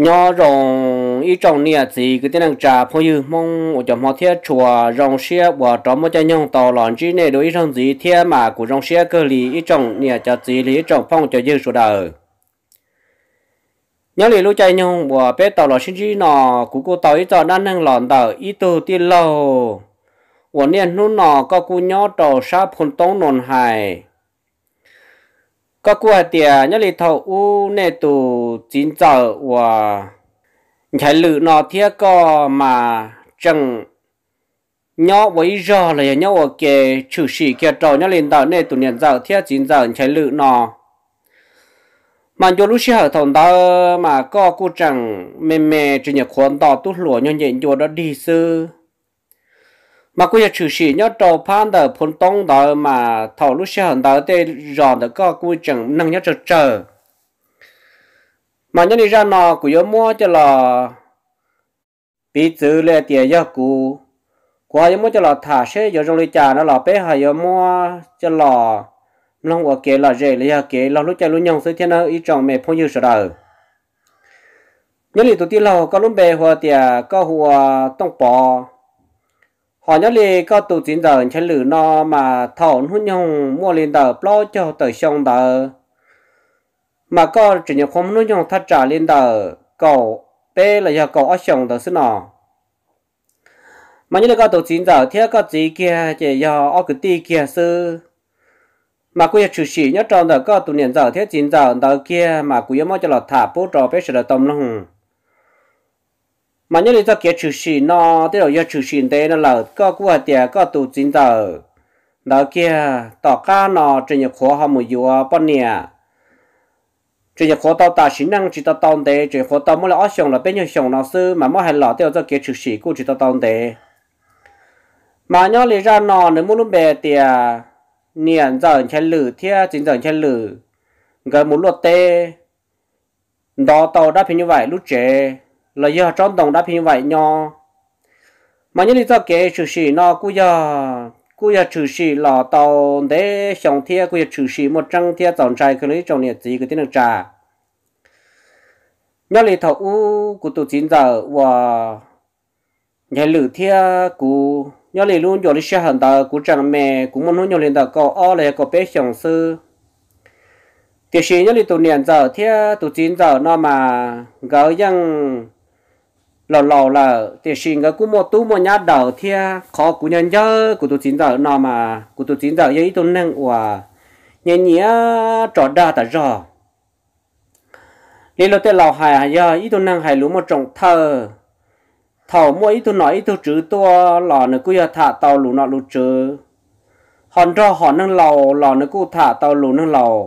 nhỏ rồng ít trồng nia gì cái tên là trà phong như mong ở trong họ thiết chùa rồng xe và trong một cái nhông tàu lòn chỉ này đối trong gì thiết mà của rồng xe cơ lý. Ít trồng nia cho gì lý trồng phong cho dư số đời nhớ lý lúc chạy nhông và bé tàu lòn xin chỉ nọ của cô tàu ít cho đang năng lòn tàu ít tu tiên lâu. Và niên lúc nọ có cô nhỏ tàu sa phun tông nồn hài có cô hạt tiền nhớ lì thầu u nè tù chín giờ và chạy lự nó thiết có mà chẳng nhỏ với giờ là nhỏ ở kề chủ sĩ kia trò nhớ lên tàu nè tù nhận giờ thiết chín giờ chạy lự nó mà cho lúc xưa thằng đó mà có cô chẳng mềm mềm chỉ nhớ khoan tàu tút lúa nhau nhện cho đó đi sư mà cô chủ sĩ nhớ trâu phan đờ phun tông đờ mà thầu lúc xe hận đờ tê ròn đờ có cô chẳng năng nhớ chờ chờ mà nhớ đi ra nó cô nhớ mua cho là bị chữ lệ tiền nhớ cô qua nhớ mua cho là thả xe giờ trong lịch trả nó là bé hay nhớ mua cho là long ở kế là dễ lấy kế là lúc chạy lúc nhông sẽ thiên nó ít trọng mẹ phong như sợ đờ. Nhớ đi tụi tiên là có lúc bé hoa tiền có hoa tông bò họ nhớ là có tụ chín giờ chân lử nó mà thảo hôn nhung mua lên tờ lo cho tờ xong tờ mà có chỉ nhớ không hôn nhung thắt trả lên tờ cậu bé là do cậu ở xong tờ xin nọ. Mà như là có tụ chín giờ thì có gì kia, chỉ do ở cái ti kia sư. Mà cũng chủ sĩ nhớ trong tờ có tụ niệm giờ thì chín giờ, tờ kia, mà cũng nhớ cho là thả bố trò bé sẽ là tâm hùng mà nhớ đi cho kia chủ sĩ nó thế rồi giờ chủ sĩ đấy nó là có của tiền có tụ chính tờ đó kia tỏ cá nó trên nhập khó họ một vừa bao nhiêu trên nhập khó tao ta xin năng chỉ tao tao đấy trên khó tao mới là ở xong là bên nhau xong nó sư mà mới hay là thế rồi cho kia chủ sĩ cũng chỉ tao tao đấy mà nhớ đi ra nó nếu muốn bè tiền niệm giờ chân lử theo chính giờ chân lử gần muốn luật tê đó tao đã phải như vậy lúc trẻ là do trong đồng đã phim vậy, nho. Mà những lý do kể chủ sĩ nó cũng giờ cũng giờ chủ sĩ là tàu để sống thiệt cũng giờ chủ sĩ một trăm thiệt dọn trai cái lý trong nhiệt gì cái tiếng trà. Nhớ lý thầu u của tụ chín giờ và nhà lử thiệt của, nhớ lý luôn rồi lý sẽ hẳn tờ của chẳng mẹ cũng muốn nhớ lên tờ có o là có bé sống sư. Thì sĩ nhớ lý tụ niệm giờ thiệt tụ chín giờ nó mà gỡ yang lò lò là tiền xin cái cú một tu một nhát đầu thia, khó cú nhân nhớ, cú tu chín giờ nào mà cú tu chín giờ ấy tu năng hòa nhẹ nhẹ trò đa ta rõ lý lo tên lò hài giờ, ý tu năng hài lú một trồng thơ. Thầu mua ý tu nói, ý tu chữ tua, lò nữa cứ thả tàu lú nọ lú chữ hòn cho họ năng lò lò nữa cứ thả tàu lú năng lò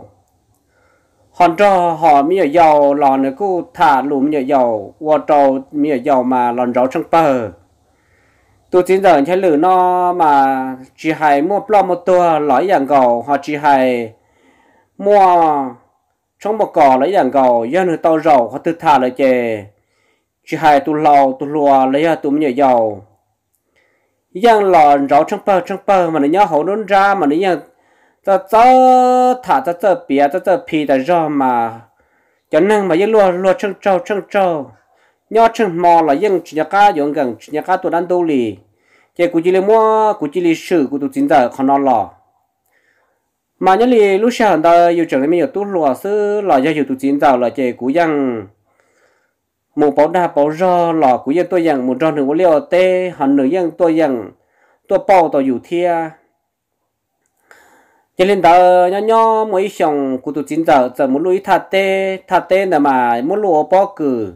hòn cho họ mi ở giàu lò nữa cô thả lũ mi ở giàu qua trâu mi ở giàu mà lòn rau trong bờ tôi chính giờ cái lử nó mà chỉ hay mua plo một tua lấy dạng gầu, họ chỉ hay mua trong một cò lấy dạng gầu dân người tao rầu, họ tự thả lại chè chỉ hay tôi lầu tôi lùa lấy ra tôi mi ở giàu dạng lò rau trong bờ trong bờ mà nó nhớ hậu đốn ra, mà nó nhớ cho cho thả cho cho nên mà yên lúa lúa chân trâu chân trâu nhớ chân mò là yên chỉ nhà dùng gần chỉ nhà tụi đàn tu lì cái cụ chỉ là mua cụ chỉ là sử cụ tụi chính giờ không nó lò mà nhớ lì lúc sau đó yêu trường mình yêu tu lúa sư là do yêu tụi chính giờ là chỉ cụ yang một bảo đa bảo rõ là cụ yang tôi yang một rõ nữa liều tê hẳn nữa yang tôi yang tôi bao tôi yêu thia cho nên đó nhỏ nhỏ mới xong cụ tụ chín giờ giờ muốn lui thà tê thà tê là mà muốn lùa bỏ cử.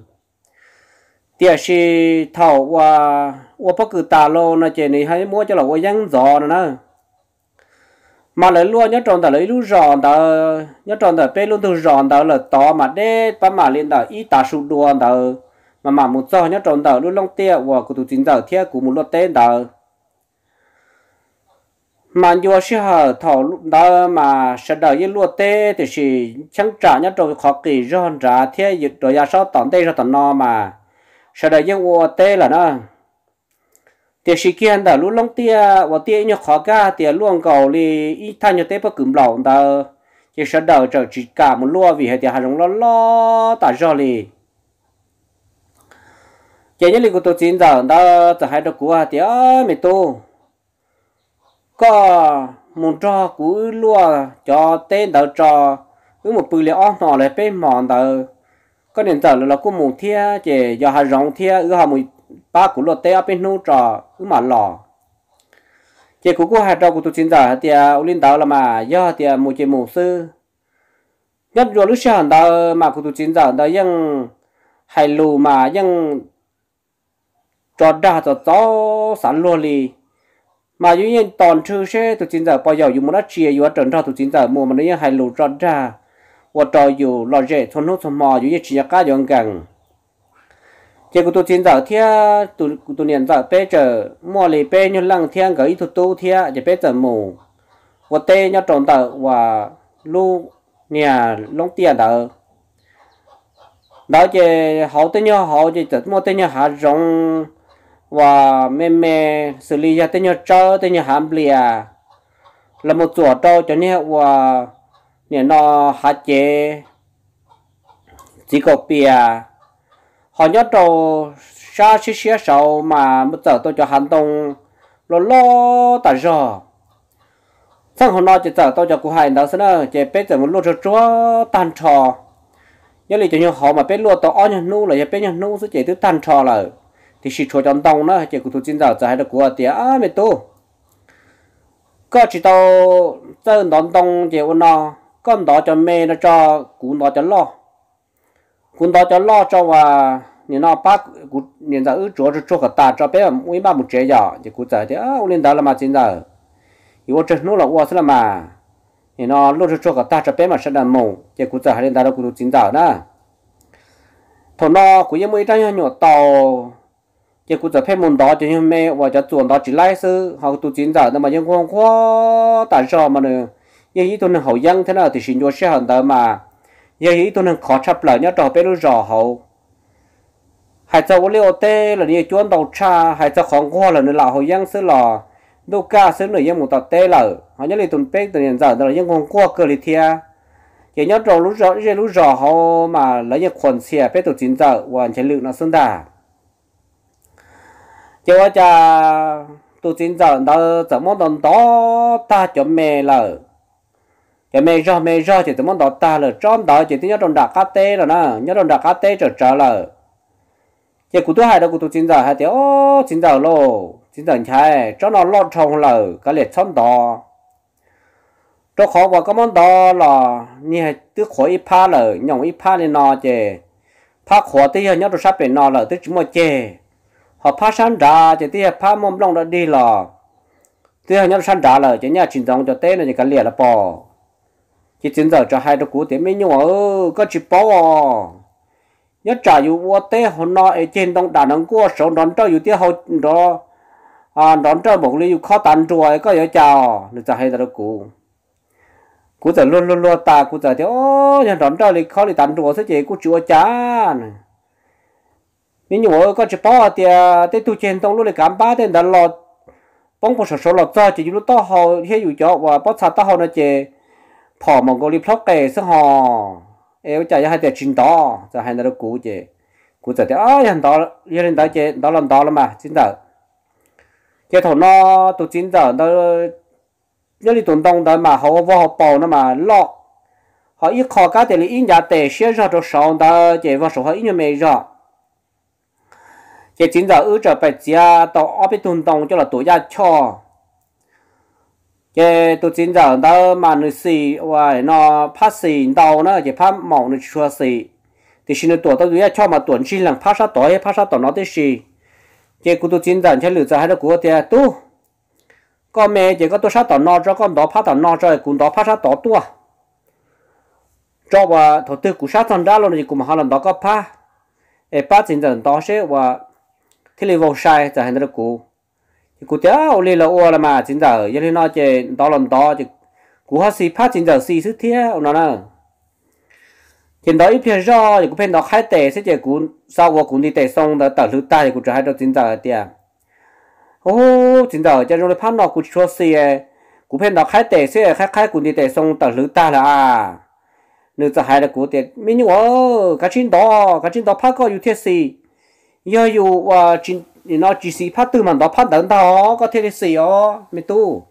Tiếc là thầu và và bỏ cử tà lô nó chỉ này hay mua cho là qua giăng giò nữa mà lấy luôn nhớ tròn tờ lấy lúc giòn tờ, nhớ tròn tờ bê luôn từ giòn tờ là to mà đê ba mà lên tờ ít tà sụt đua tờ. Mà mà một giờ nhớ tròn tờ luôn long tia và cụ tụ chín giờ thiết cụ một lót tên tờ mà nhiều sĩ hở thảo lúc đó mà sẽ đợi như lúa tê, thì chỉ chẳng trả nhất rồi khó kỳ rồi trả thế dịch rồi ra sau tận tê rồi tận no mà sẽ đợi như lúa tê là nó thì chỉ kia đó lúc long tia, và tia như khó cả tia luôn cầu đi ít thay như tê bất cứng lòng đó thì sẽ đợi trở chỉ cả một lúa vì hệ tia hàng lo lo tại do li chỉ như lịch của chín giờ đó giờ hai đầu của thì ơi mày tu có một trò của lúa cho tên đầu trò. Với một bự liệu mỏ lại bên mòn đầu có nên giờ là có một thia chỉ do hà rộng thia ư hà một ba của lúa tê ở bên nô trò cứ mà lò. Chỉ của cô hà trò của tôi chín giả thì ông linh đạo là mà do thì một chỉ một sư. Nhất do lúc sáng đó mà của tôi chín giả đó nhưng hay lù mà nhưng trò ra cho gió sẵn luôn liền mà dĩ nhiên, toàn trừ xe tụi chính giờ bao giờ dùng một đất chia dùng trần ra tụi chính giờ mua mà nó hay lù cho ra. Và trò dù lo dễ thôn nốt thôn mò dùng chỉ cá dùng gần chỉ của tụi chính giờ thia, tụi tụi niệm giờ bây giờ mua lì bây như lăng thiên gửi tụi tu thia chỉ bây giờ mù. Và tê nhau trộn tờ và lu nhà lông tiền tờ. Đó chỉ họ tên nhau họ chỉ tự mua tên nhau hạ rộng và mẹ mẹ xử lý ra tên nhau cho tên nhau hàm lìa. Là một chỗ cho cho nên và nhà nó hạ chế. Chỉ có bìa. Họ nhớ trâu xa xí xí sầu mà một giờ tôi cho hành động lo lo tại giờ xong hôm nay chỉ giờ tôi cho cô hai đó xin ơi chỉ biết giờ một lúc cho chúa tan trò. Nhớ lý cho nhau họ mà biết luôn tao ăn nhau nu là biết nhau nu sẽ chỉ thứ tan trò là thì chỉ cho chọn đông nó chỉ cụ thu chín giờ giờ hay là của tiền à mày tu. Có chỉ tao chơi đón đông chỉ ôn nó con đó cho mẹ nó cho cú nó cho lo. Cú đó cho lo cho và nhìn nó bác cú nhìn giờ ước chúa chúa cả ta cho bé mỗi mà một chế giờ thì cú giờ thì à ôn lên đó là mà chín giờ. Thì ôn chơi nó là ôn là mà. Nhìn nó lúc chúa cả ta cho bé mà sẽ là mù. Thì cú giờ hay lên đó là cú chín giờ đó thằng nó cũng như mấy trang nhỏ tàu giờ cũng giờ phép môn đó cho nên mẹ và cho chuẩn đó chỉ lái sư học tụ chiến giả nhưng mà nhưng không có tại sao mà nữa giờ ý tôi hậu dân thế nào thì xin cho xe hận đó mà. Giờ ý tôi khó chấp lại nhớ trò bé lúc rõ hậu hai cháu liệu tê là như chuẩn đầu cha hai cháu không qua là nữa là học dân sư lò. Đâu cả sư nữa nhưng một tập tê là họ nhớ là tuần bé từ hiện giờ đó là nhưng không qua cơ lý thia. Giờ nhớ trò lúc rõ lúc rõ hậu mà lấy những khoản xe bé tụ chiến giả hoàn chế lượng nó xứng đà cho cha, tôi xin giờ đó, giờ muốn đòn đó ta cho mẹ là cho mẹ cho mẹ cho thì món đó ta là trong đó, chỉ tiếng nhớ đòn đặc cá tê rồi nè, nhớ đòn đặc cá tê trở trở là chỉ cụ tôi hai đó, cụ tôi xin giờ hai tiếng ô, xin giờ lô, xin giờ chạy cho nó lót trong là cái liệt trong đó. Cho khó vào cái món đó là như là tứ khó ít pha là nhộng ít pha lên nó chè. Pha khó thì hơn nhớ đồ sắp bên nó là tứ chúng mà chè họ phá sản ra chỉ tiếc phá mồm lòng đã đi lò. Tiếc nhóm sản ra là chỉ nhà chính dòng cho tết là chỉ cần liệt là bỏ chỉ chính giờ cho hai đứa cũ thì mấy nhung ở có chỉ bỏ à. nhớ trả dù vô tết họ nói ở trên đông đà nông của số đón cho dù tiếc họ đó. À đón cho một ly khó tàn rồi có giờ chào được cho hai đứa cũ cú giờ luôn luôn luôn ta, cú giờ thì ô nhà đón cho ly khó ly tàn rồi thế chỉ cú chúa chán nếu như có chỉ bỏ thì tới tu trên tông lúc này cảm ba đến đã lo bông bông số số lo cho chỉ lúc to họ hay dù cho và bắt sát to họ nó chỉ bỏ mong cái lip lóc cái sự họ em chạy hai tiệt chín đó cho hai nó cũ chỉ cũ giờ thì à hiện đó hiện đó chỉ đó là đó là mà chín giờ. Cái thằng nó tu chín giờ, nó nhớ đi tuần đông đó mà họ vô họ bỏ nó mà lo họ ít khó cái thì ít nhà tệ xe ra cho sáu đó chỉ vào số họ ít nhiều mấy rồi cái chính giờ ư trở về chia tàu ở bên tuần cho là tổ gia cho cái tổ chính giờ đó mà nữ sĩ và nó phát sinh đâu nó chỉ phát mỏng nó chua sĩ thì xin được tổ tao gia cho mà tuần xin là phát sát tổ hay phát sát tổ nó thế gì cái cụ tổ chính giờ cho lựa chọn hai đứa của thì tu có mẹ chỉ có tổ sát tổ nó cho con đó phát tổ nó cho cũng đó phát sát tổ tua cho và thổ tư cụ sát thằng ra luôn thì cũng họ làm đó có phát ê phát chính giờ đó sẽ và thế là vô sai giờ hành ra cũ. Thì cũ tiếc ô lê là ô là mà chính giờ giờ thì nó chỉ to lần to chứ, cũ họ xì phát chính giờ xì sức thế nó nè. Hiện đó ít phía do thì cũ bên đó khai tệ sẽ chỉ cũ sau của cũ đi tệ xong đã tờ thứ ta thì cũ trở hai đó chính giờ tiền ô chính giờ cho rồi phát nó cũ cho xì e. cũ bên đó khai tệ sẽ khai khai cũ đi tệ xong tờ thứ ta là à nếu giờ hai là cũ tiền mình nhớ cái chuyện đó cái chuyện đó phát có 有贴 xì giờ dù ờ, và chỉ nó chỉ xí phát từ mà nó phát đến đó có thể xí ó mi tu.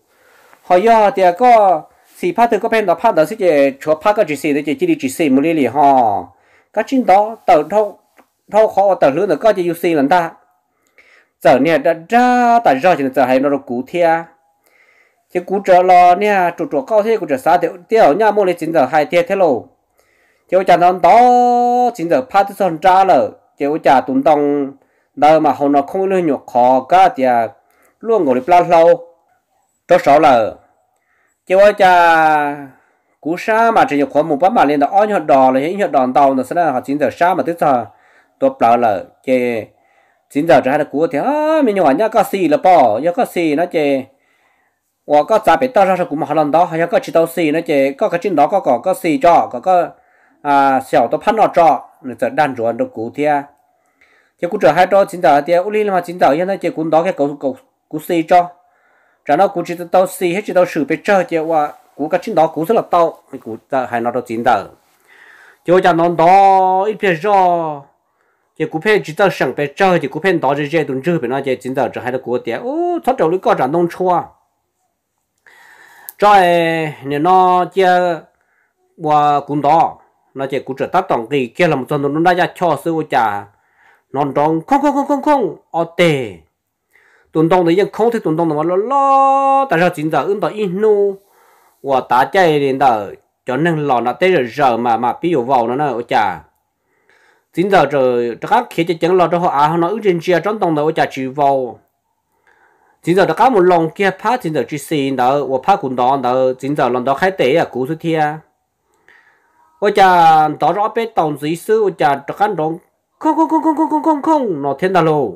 Họ giờ thì có xí phát từ có bên nó phát đó sẽ chúa phát cái chỉ xí để chỉ chỉ chỉ xí mới lì ha cái chính đó tờ thâu thâu khó tờ lứa nó có chỉ xí lần ta. Giờ nè, đã ra, tại ra thì giờ hay nó cụ thia. Chỉ cụ trở lo nè chủ chủ cao thế cụ trở sao thì tiêu nha, mua lấy chính giờ hai thia thế lộ chỉ cho đó chính giờ phát son ra rồi chiếu trả tụng tông. Đời mà họ nó không lên nhục khó cả thì à, luôn ngồi đi lâu. Đó sợ là chiếu trả cú sa mà chỉ nhục khó một bát mà lên đó ở nhọt đỏ là những nhọt đòn tàu nó sẽ là họ chính giờ sa mà tức giờ tôi bảo là, chê, chín giờ trái là cú thì à mình nhỏ nhá, có gì là bỏ, nhá, có gì nó chê. Và có giá bị tao ra cũng mà họ lần đó, hay có chỉ tao gì nó chê, có cái chính đó có cái có gì cho có có à xẻo tao phát nọ trọ nó giờ đan rồi nó cú thia. Chứ cũng trở hai trọ chính tao thia. Uli mà chính tạo hiện nay chỉ cũng đó cái cầu cầu cú xì cho. Trả nó cú chỉ tao xì hết chỉ tao xử bị chơi chứ qua cú cái chính đó cú rất là tao cú ta hai nó đó chính tao chứ cho nó đó ít biết rõ chỉ cú phê chỉ tao sẵn bị chơi thì cú phê đó chỉ chơi tuần trước bị nó chơi chính tạo trở hai nó cú thia. Ô thoát trầu lúc có trả nông chua. Rồi, nếu nó chơi qua cũng đó nó chỉ cũng trở tác tổng kỳ kia là một tuần nó đã ra cho sư cha non tròn không không không không không ở tề tuần đông thì không thì tuần đông mà lo lo tại sao chính giờ ứng tỏ in nu. Và ta chạy đến đó cho nên lò nó tới rồi giờ mà mà ví dụ vào nó nó ở cha chính giờ rồi các khi cho chẳng lo cho họ à nó ứng trên chia trong đông đó ở chịu vào. Chính giờ các một lòng kia, phá chính giờ chỉ xin đó và phá cũng đó đó chính giờ lần đó khai tế à cú thứ thiệt ở cha đó rõ bé tổng gì sư ở cha các đông không không không không không không không không, nó thiên đạo lô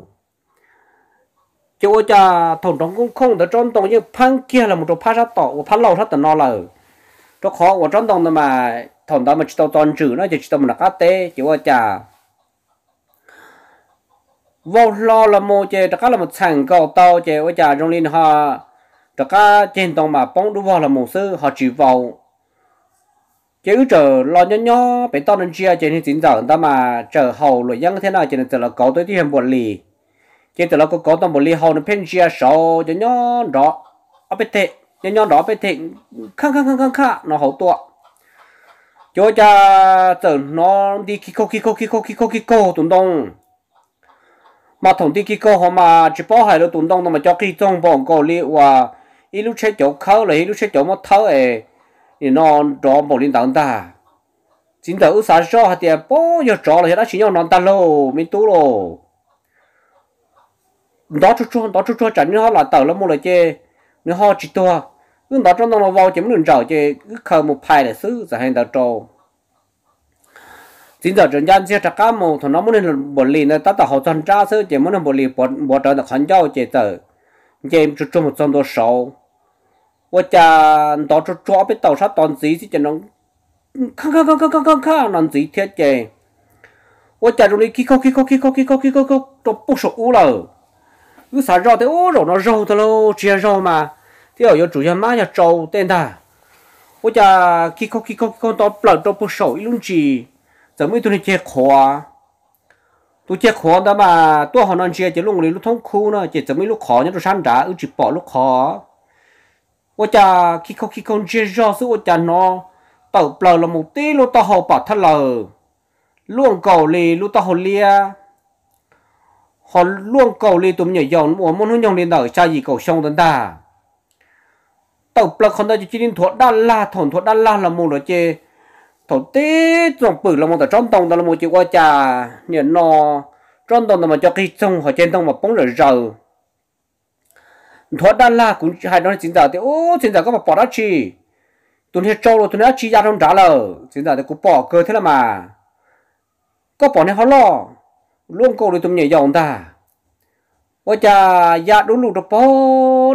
chỗ cha thằng đông không không đó trong đông như phăng kia là một chỗ phá sát tổ và phá lâu sát tận nó là cho khó của trong đông mà, thằng đó mà chỉ tao toàn trừ nó, chỉ tao mà cá tế chỗ cha vô lo là một chế tất là một thành cầu tàu chế ở nhà trong liên họ tất trên mà bóng đúng vào là một sư, họ chỉ vào chế chờ lo nhó nhó bị to nên chia chế thì chính giờ ta mà chờ hậu rồi dân thế nào chế nên là có tới tiền buồn lì. Trên từ là có có tao buồn lì hậu nó phen chia số cho nhó đó ở bên thế nhó nhó đó bên thế khăng khăng khăng khăng khăng, nó hậu tua. Cho cha từ nó đi kiko kiko kiko kiko kiko tụi đông mà thằng đi cái câu họ mà chỉ bảo hai đứa tụi đông mà cho cái trong bọn cổ li và ít lúc chơi chỗ khâu là ít lúc chơi chỗ mất thâu ấy à nó đó một linh đẳng ta. Chính là ước cho hạt tiền bố giờ trò là nó chỉ nhau non ta lô mình lô. Đó chút chút đó chút chút chẳng như họ là tàu là một lời chơi nếu họ chỉ tua. Cứ đó trong nó vào chấm đường trào chơi cứ khờ một là xứ giờ hành tàu trâu chính giờ chúng ta sẽ chắc cả một thằng nó muốn nên bổ lì này ta ta học chân tra sơ chỉ muốn nên bổ lì bổ bổ trở được khán giáo chỉ giờ chỉ chút chút một trăm đô 我家到处抓被到啥当子是真能，看看看看看看看能子贴着。我家中里起口起口起口起口起口口都不熟乌了，有啥绕的哦绕那绕的喽，直接绕嘛。第二要主要嘛要招待他，我家起口起口起口到不了都不熟一轮子，怎么都能接口啊？ตัวเจ้าของแต่มาตัวของนันเชียจะลงเลยลูกท้องคู่นะจะจะไม่ลูกขอเนี่ยตัวชั้นด่าอือจีบปอลูกขอ 我家 khi không khi không chơi rõ sự cha nó tàu bờ là một tí lúa tao họ thật thắt lờ luôn cầu lì lúa tao họ lia. Họ luôn cầu lì tụm nhảy dòng muốn hướng dòng lên đời cha gì cầu sông tấn ta. Tàu bờ không ta chỉ đến thuận đan la thuận thuận đan la là một rồi chê. Thuận tí trong bự là một tờ trong tông là một chữ qua cha nhảy nó trong tông là một cho cái sông họ trên tông mà bóng rồi rầu thoát đan la cũng hai đó chính giả thì ô chính giả có mà bỏ đó chi tuần hết trâu rồi tuần hết chi ra trong trả lờ chính giả thì cũng bỏ cơ thế là mà. Có bỏ này họ lo, luôn câu được tụi nhảy dòng ta. Ôi cha ya đúng lúc đó bỏ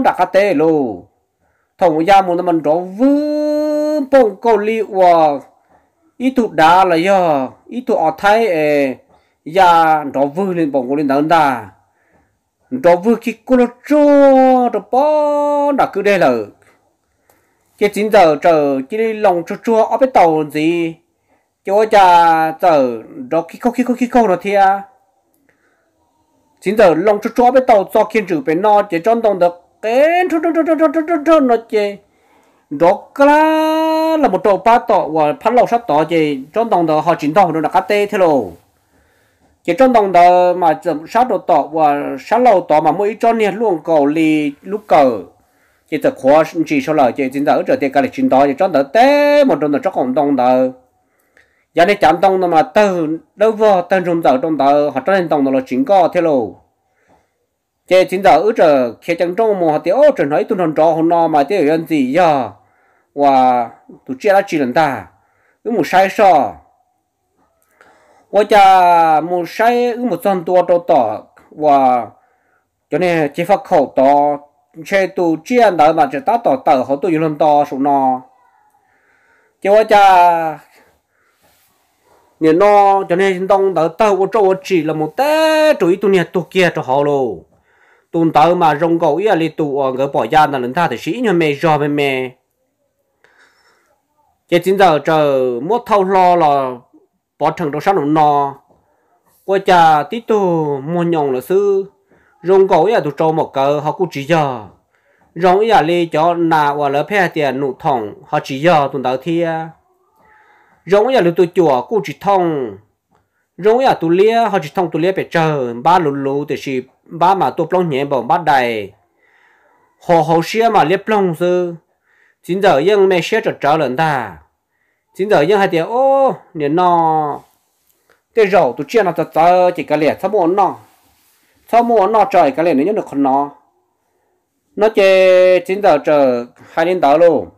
đặt cái tê lù. Thằng ya muốn mình đó vư bông câu li và ít tụ đá là do ít tụ ở thái ya đó vư lên bông câu lên đằng đà đó vừa khi cô nó cho đó bó đã cứ đây là cái chính giờ chờ chỉ đi lòng cho chua ở bên tàu gì. Cho cha, giờ, đó khi không khi không khi không nó thia. Chính giờ lòng cho chua bên tàu do kiên trừ bên nó chỉ trong đồng được. Cái chua chua chua chua chua chua chua nó chỉ đó là một trâu ba tàu và phát lâu sắp tàu chỉ trong đồng đó họ chính tàu nó là cắt tê thế rồi chỉ trong đồng đó mà chậm sát đồ tọ và sát lâu tọ mà mỗi cho nên luôn cầu li lúc cầu. Chỉ tập khó chỉ số lời chỉ chính giờ trở tiền cái lịch trình đó, chỉ trong đó té một trong đó cho cộng đồng đó giờ này chạm đồng đó mà từ đâu vô từ trong đó trong đó họ cho nên đồng đó là chính có thế rồi chỉ chính giờ ở trở khi chẳng trong một thì ô trở nói tuần hoàn trò hôm nọ mà tiêu yên gì giờ. Và tụi chia là chỉ lần ta. Cứ một sai sót 我家冇晒，冇赚多多多，我就呢结发口多，车都这样的嘛，就打到到好多有人多数呢，就我家。你nó cho nên đông đỡ tao có cho chỉ là một té chủ ý tụi nhà tụi kia cho họ luôn tụi tao mà rong cầu ý là tụi ở người bỏ ra là lần ta thì sĩ nhà mẹ cho mẹ mẹ cái chính giờ chờ mất thâu lo là bỏ thằng đó sao nó qua cha tí tu mua nhông là sư. Rong cầu ya tu trâu một cờ, họ cũng chỉ giờ. Rong ya li cho na và lỡ phe tiền nụ thòng họ chỉ giờ, tuần đầu thia. Rong ya lu tu chùa cũng chỉ thông. Rong ya tu lia họ chỉ thông tu lia bị chờ ba lù lù thì chỉ ba mà tu plong nhẹ bảo bắt đầy. Họ họ xia mà liếp plong sư. Chính giờ yên mẹ xia trở trở lần ta chính giờ nhưng hai tiếng, ô nên nó cái rổ tụi chia nó cho cho chỉ cái liền sao muốn nó sao muốn nó trời, cái liền nếu được con nó nó chơi chính giờ chờ hai đến đó luôn.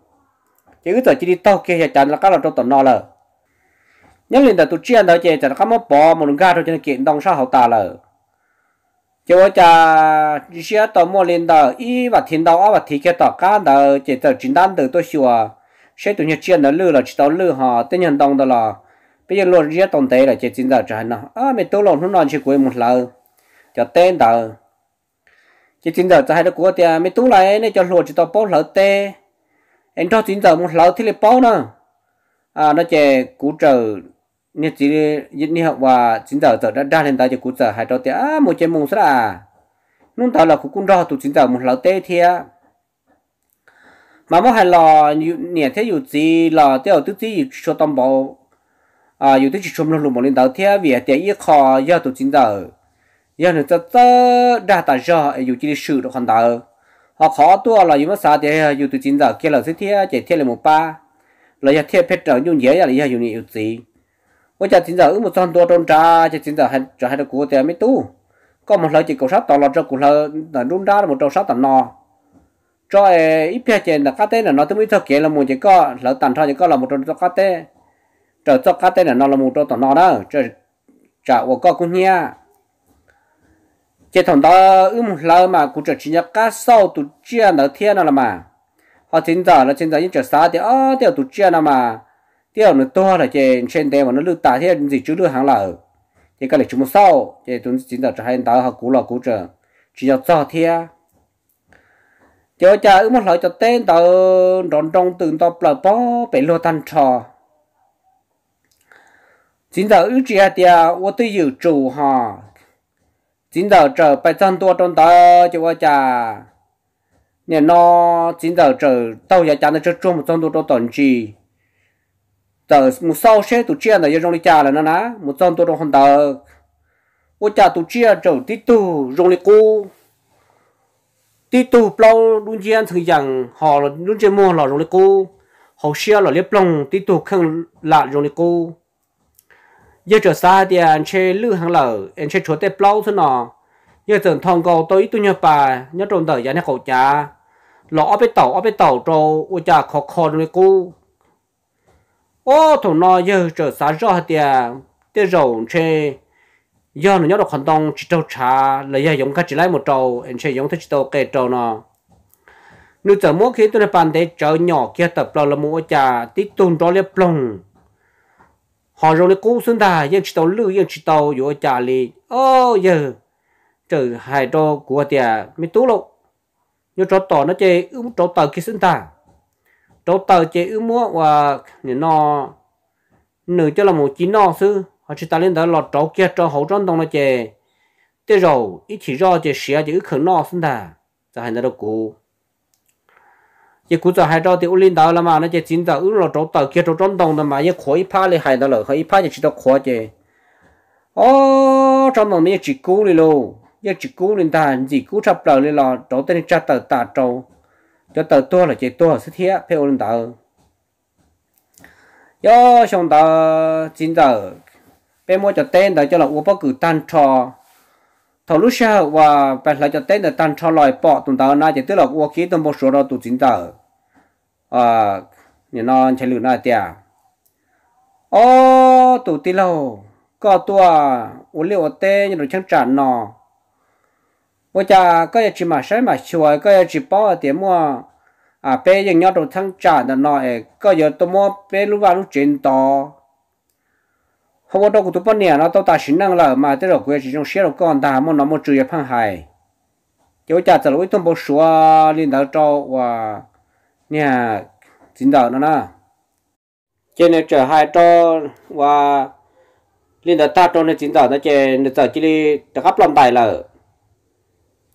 Chỉ cứ giờ chỉ đi tàu kia hiện chẳng là các là trong tuần nó là nhưng liền tụi chia đó chơi chẳng có mất bỏ một ga thôi cho nên kiện đông sao hậu tà là chỉ có cha chỉ xe tàu mua lên đó y và thiên đạo và thì cái tàu cá đó chỉ giờ chính đan từ tôi xua sẽ tụi nhật chiên đó lư là chỉ tao lư họ tên nhân đông đó là, bây giờ luôn riết tông tế là chỉ chính giờ trái nó. À mày tôi lòng không nói chỉ quên một lần cho tên đó chỉ chính giờ hai đứa của tiền mày tú lại, nên cho luôn chỉ tao bao lỡ tê. Anh cho chính giờ một lỡ thì lại bao nữa à nó chè cú chờ như chỉ như học và chính giờ giờ đã ra lên tại cho cú chờ hai đứa tiền à một cái mùng sao à nung tao là cú cũng đo tụi chính giờ một lỡ tê thiệt mà mỗi hàng lò nhẹ thế dù gì lò tiêu tức gì cho tông bộ à dù tức chỉ cho mình luôn một lần đầu thế vì thế ít khó giờ tụ chính giờ. Giờ nữa cho tớ đa tài do à, dù chỉ sự được còn đầu họ khó tua là dù mất sao thì à, dù tụ chính giờ kia là thế thế chỉ thế là một ba. Là giờ thế phết trở nhung dễ là giờ dù nhiều gì bây giờ chính giờ ứng một trăm tua trong trà chỉ chính giờ hai trả hai được của tiền mới tu. Có một lời chỉ cầu sát tỏ lọt cho cùng là tận run ra một trâu sát tận nọ cho ít phía trên là cá tê là nó tôi mới thực hiện là một chỉ có, lỡ tàn thôi chỉ có là một trong cá tê trở cho cá tê là nó là một trong nó đó. Trở trả của con cũng nha chỉ thằng đó ư một mà cũng trở chỉ nhớ cá sau tụ chia nó thiên nó là mà. Họ chính giờ là chính giờ những trở xa thì ơ tiểu tụ chia nó mà. Tiểu nó to là trên trên đây mà nó lưu tả thế, gì chứ lưu hàng lợ thì cái này chúng sau thì chúng chính giờ trở hay tao họ cú là cú trở chỉ nhớ cho thiên cho cha ước một lời cho tên tờ đón trong từng tờ bờ bó bể lô tan trò. Chính giờ ước chia tia ô tư dự chủ ha chính giờ trở bài chân tua trong tờ cho cha nhà nó chính giờ trở tàu nhà cha nó chơi chung một chân tua trong tuần chi tờ một sau xe tụ chia là do trong đi cha là nó ná, một chân tua trong hòn tờ ô cha tụ chia trở tí tu dùng đi cô tí tu plau luôn gian thường rằng họ luôn chơi mua là rồi cô. Họ xia là liếp lòng tí tu không lạ rồi cô. Giờ trở xa thì anh chơi lư hàng lờ anh chơi chúa tê plau thôi nọ. Giờ tưởng thong cầu tôi tu nhập bà, nhớ trong tờ giá này cậu cha lọ ở bên tàu ở bên tàu trâu ôi cha khó khó rồi cô. Ô thằng nọ, giờ trở xa rõ thì à, tê rồng chơi giờ nó nhớ được hoàn toàn chỉ trâu trà là giờ dùng cái chỉ lấy một trâu anh sẽ dùng tới chỉ trâu cái trâu nó nếu giờ mỗi khi tôi bàn để trâu nhỏ kia tập là mua trà tí tôn đó liệp lông. Họ rồi cố xuống ta yên chỉ trâu lư yên chỉ trâu vô trà li ô giờ trừ hai trâu của tiệt mới tú lộ nhớ trâu tỏ nó chơi ướm trâu tờ kia xuống ta trâu tờ chơi ướm mua và nó nửa cho là một chín nó sư họ chỉ ta lên đó lọt trâu kia cho hậu tròn đông nó chè thế rồi ít chỉ do chỉ xia chỉ khẩn nọ xin ta cho hành nó đâu cũ chỉ cũ cho hai cho thì linh đạo là mà, nó chỉ chính đạo ước là chỗ tàu kia chỗ trốn đồng đó mà những khối pha lên hai đó là pha chỉ đâu khóa chứ ô trong đó mấy chỉ cũ đi luôn. Chỉ cũ lên ta chỉ cũ chập đầu lên là chỗ tên cha tàu ta trâu cho tàu to là chỉ to sẽ thiết theo linh đạo. Yo, xong đó chính bên mua cho tên đó cho là uống bao cử tan trò. Thầu lúc sau và phải lại cho tên là tan trò loài bỏ tụi tao na chỉ tức là uống khí tụi một số đó tụi chính tờ à nhà nó chạy lửa na tiệt ô, tụi tí lâu, có tua uống liệu tên như rồi chẳng trả nọ. Bây giờ có chỉ mà sai mà chùa, có chỉ bỏ tiền mua. À bé giờ nhau đồ thăng trả là nó có giờ tôi mua bé lúc vào lúc chuyển to không có đâu của tôi bao nhiêu nó tao ta xin năng là mà tới rồi quê chỉ trong xe rồi con ta mà nó muốn 注意 phăng hại kiểu cha giờ lối tôi bảo số liên đạo cho và nha chính đạo nó nè cho nên trở hai cho và liên đạo ta cho nên chính đạo nó chơi nó giờ chỉ đi được áp lòng tài là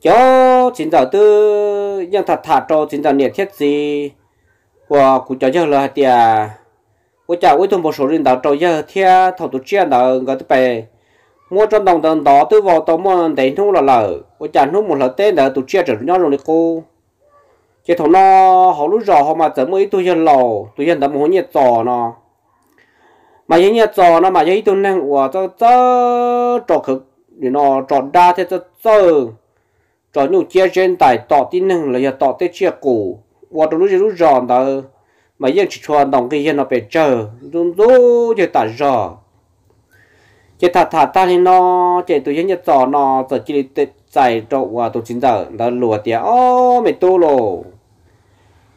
cho chính đạo tư nhưng thật thà cho chính đạo nhiệt thiết gì và cũng cho chơi là tiền tôi số đạo thầu tổ chức đồng đó tôi vào là một tổ chức họ lúc họ mà nó. Mà những nhiệt giò nó, mà những tôi năng của cho cho trò cực thì nó trò đa thế cho cho trò nhu chia trên tài, tỏ tin năng là giờ tỏ tết chia cũ và lúc lúc đó mà những chỉ cho đồng cái dân nó phải chờ luôn luôn chờ tạt rõ. Chờ thà thà ta thì nó chỉ tôi dân nhiệt giò nó giờ chỉ để giải trộn và tôi chính giờ, nó lùa tiệt ô, mày tu lồ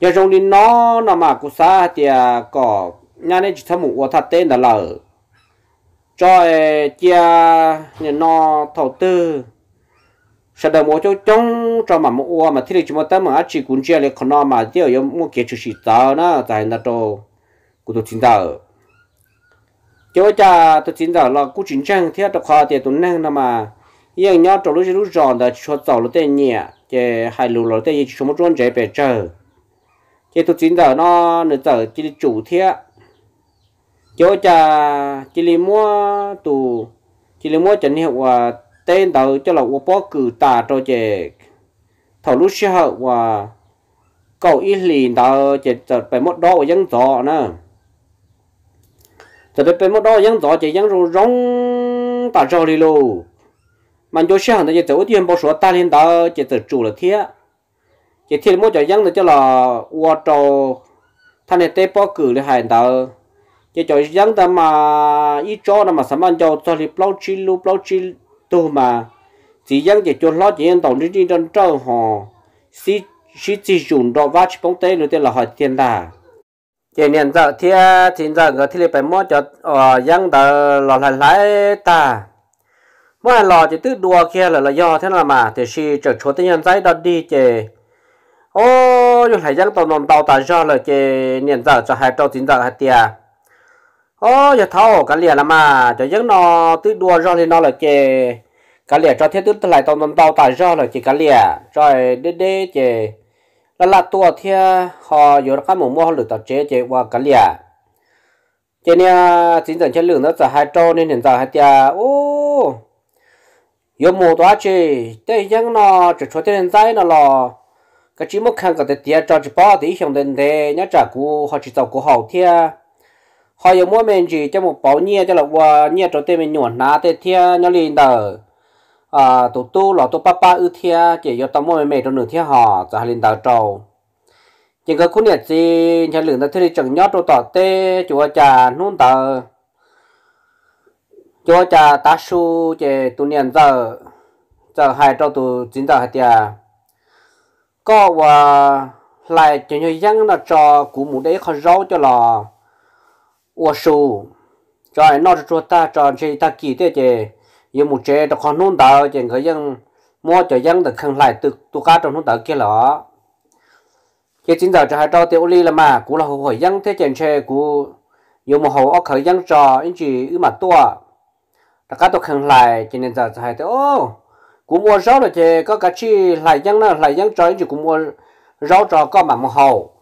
giờ trong đi nó nó mà cũng xa thì có nhà này chỉ thầm một à, thật tên là lở cho à, chia nhà nó thầu tư sau đó mỗi chỗ trong trong mà mua mà thì chúng ta mà chỉ cũng chỉ là con nó mà tiêu có mua cái chút xíu tao nó tại nó cho cũng được chính giờ cho cha tôi chính giờ là cũng chính trang theo tôi khoa thì tôi năng nó mà yên nhau trong lúc lúc ròn đó cho tàu lúc tên nhẹ cái hai lúc lúc tên chỉ một chuyện dễ bề chờ cái tôi chính giờ nó nữa giờ chỉ chủ thiết cho cha chỉ li mua tù chỉ li mua chân hiệu và tên đầu cho là của bó cử tà cho chế thầu lúc xe sau và cậu ít lì đó chế giờ phải một đó dân gió nè giờ phải một đó dân gió chế dân rong rong tà cho đi lù. Mà cho xe hàng đó chế tổ tiên bảo số ta lên đó chế giờ chủ là thiết chỉ thiết mỗi chỗ dân cho là qua trâu thanh này tế bỏ cử để hành đạo chỉ chỗ dân ta mà ít cho nó mà sắm ăn cho cho thì bao chi lu bao chi tu mà. Chỉ dân chỉ cho lo chỉ tổng đi đi trong trâu họ. Xí xí chỉ dùng đồ vắt bóng tê rồi tên là hỏi tiền đà. Chỉ niệm giờ thì thì giờ người thì phải mua cho ờ dân ta lò lại lại ta. Mua lò chỉ tự đùa kia là là do thế nào mà, thì si trở chỗ tên nhân giấy đó đi chỉ ô yo hải giang tàu nón tàu ta do là chỉ niệm giờ cho hai trâu tiền giờ hai tiền ô giờ thâu cái liền là mà. Cho giấc nó tự đua cho thì nó là chè. Cái liền cho thế tự lại tông tông tàu ta cho là chỉ cái liền rồi, đê đê chè. Là là tua thì họ giờ cái mồm mua lửa tàu chế chè qua cái liền chè nè, chính dẫn chất lượng nó giờ hai trâu nên hiện giờ hai tia, ô. Yo mua đó chè. Thế giấc nó chỉ cho thế nên nó là cái chỉ một khăn cái tiền cho chỉ bao thì hiện đến thế nhớ trả cũ họ chỉ tàu cũ hậu thia họ dùng mua mình chỉ cho một bảo nhiêu cho là qua nhiêu cho tên mình nhuận ná tê thia nhớ liền tờ. À tụ tu lọ tụ ba ba ư thia, chỉ cho tao mua mình trong nửa thia họ cho liền tờ trâu chỉ có khu nhiệt gì, nhà lượng ta thấy chẳng nhót cho tỏ tê, chúa trà nôn tờ. Chúa trà ta su chỉ tu niên giờ giờ hai trâu tu chín giờ hai tia. Có và lại cho nhau dân là cho cụ mũ đấy khó rau cho là ô su cho nó cho ta cho chị ta kỳ thế chứ như một chế đó còn nôn đạo chỉ người dân mua cho dân được khăn lại từ tu cá trong nôn đạo kia là cái chính giờ cho hai trâu tiêu ly là mà, cú là hồ hỏi dân thế trên xe cú nhiều một hồ ở khởi dân cho anh chị ư mà tua. Tất cả tôi khăn lại cho nên giờ cho hai tiêu ô cũng mua rau rồi thì có cả chi lại dân nó lại dân trời thì cũng mua rau cho có mà một hậu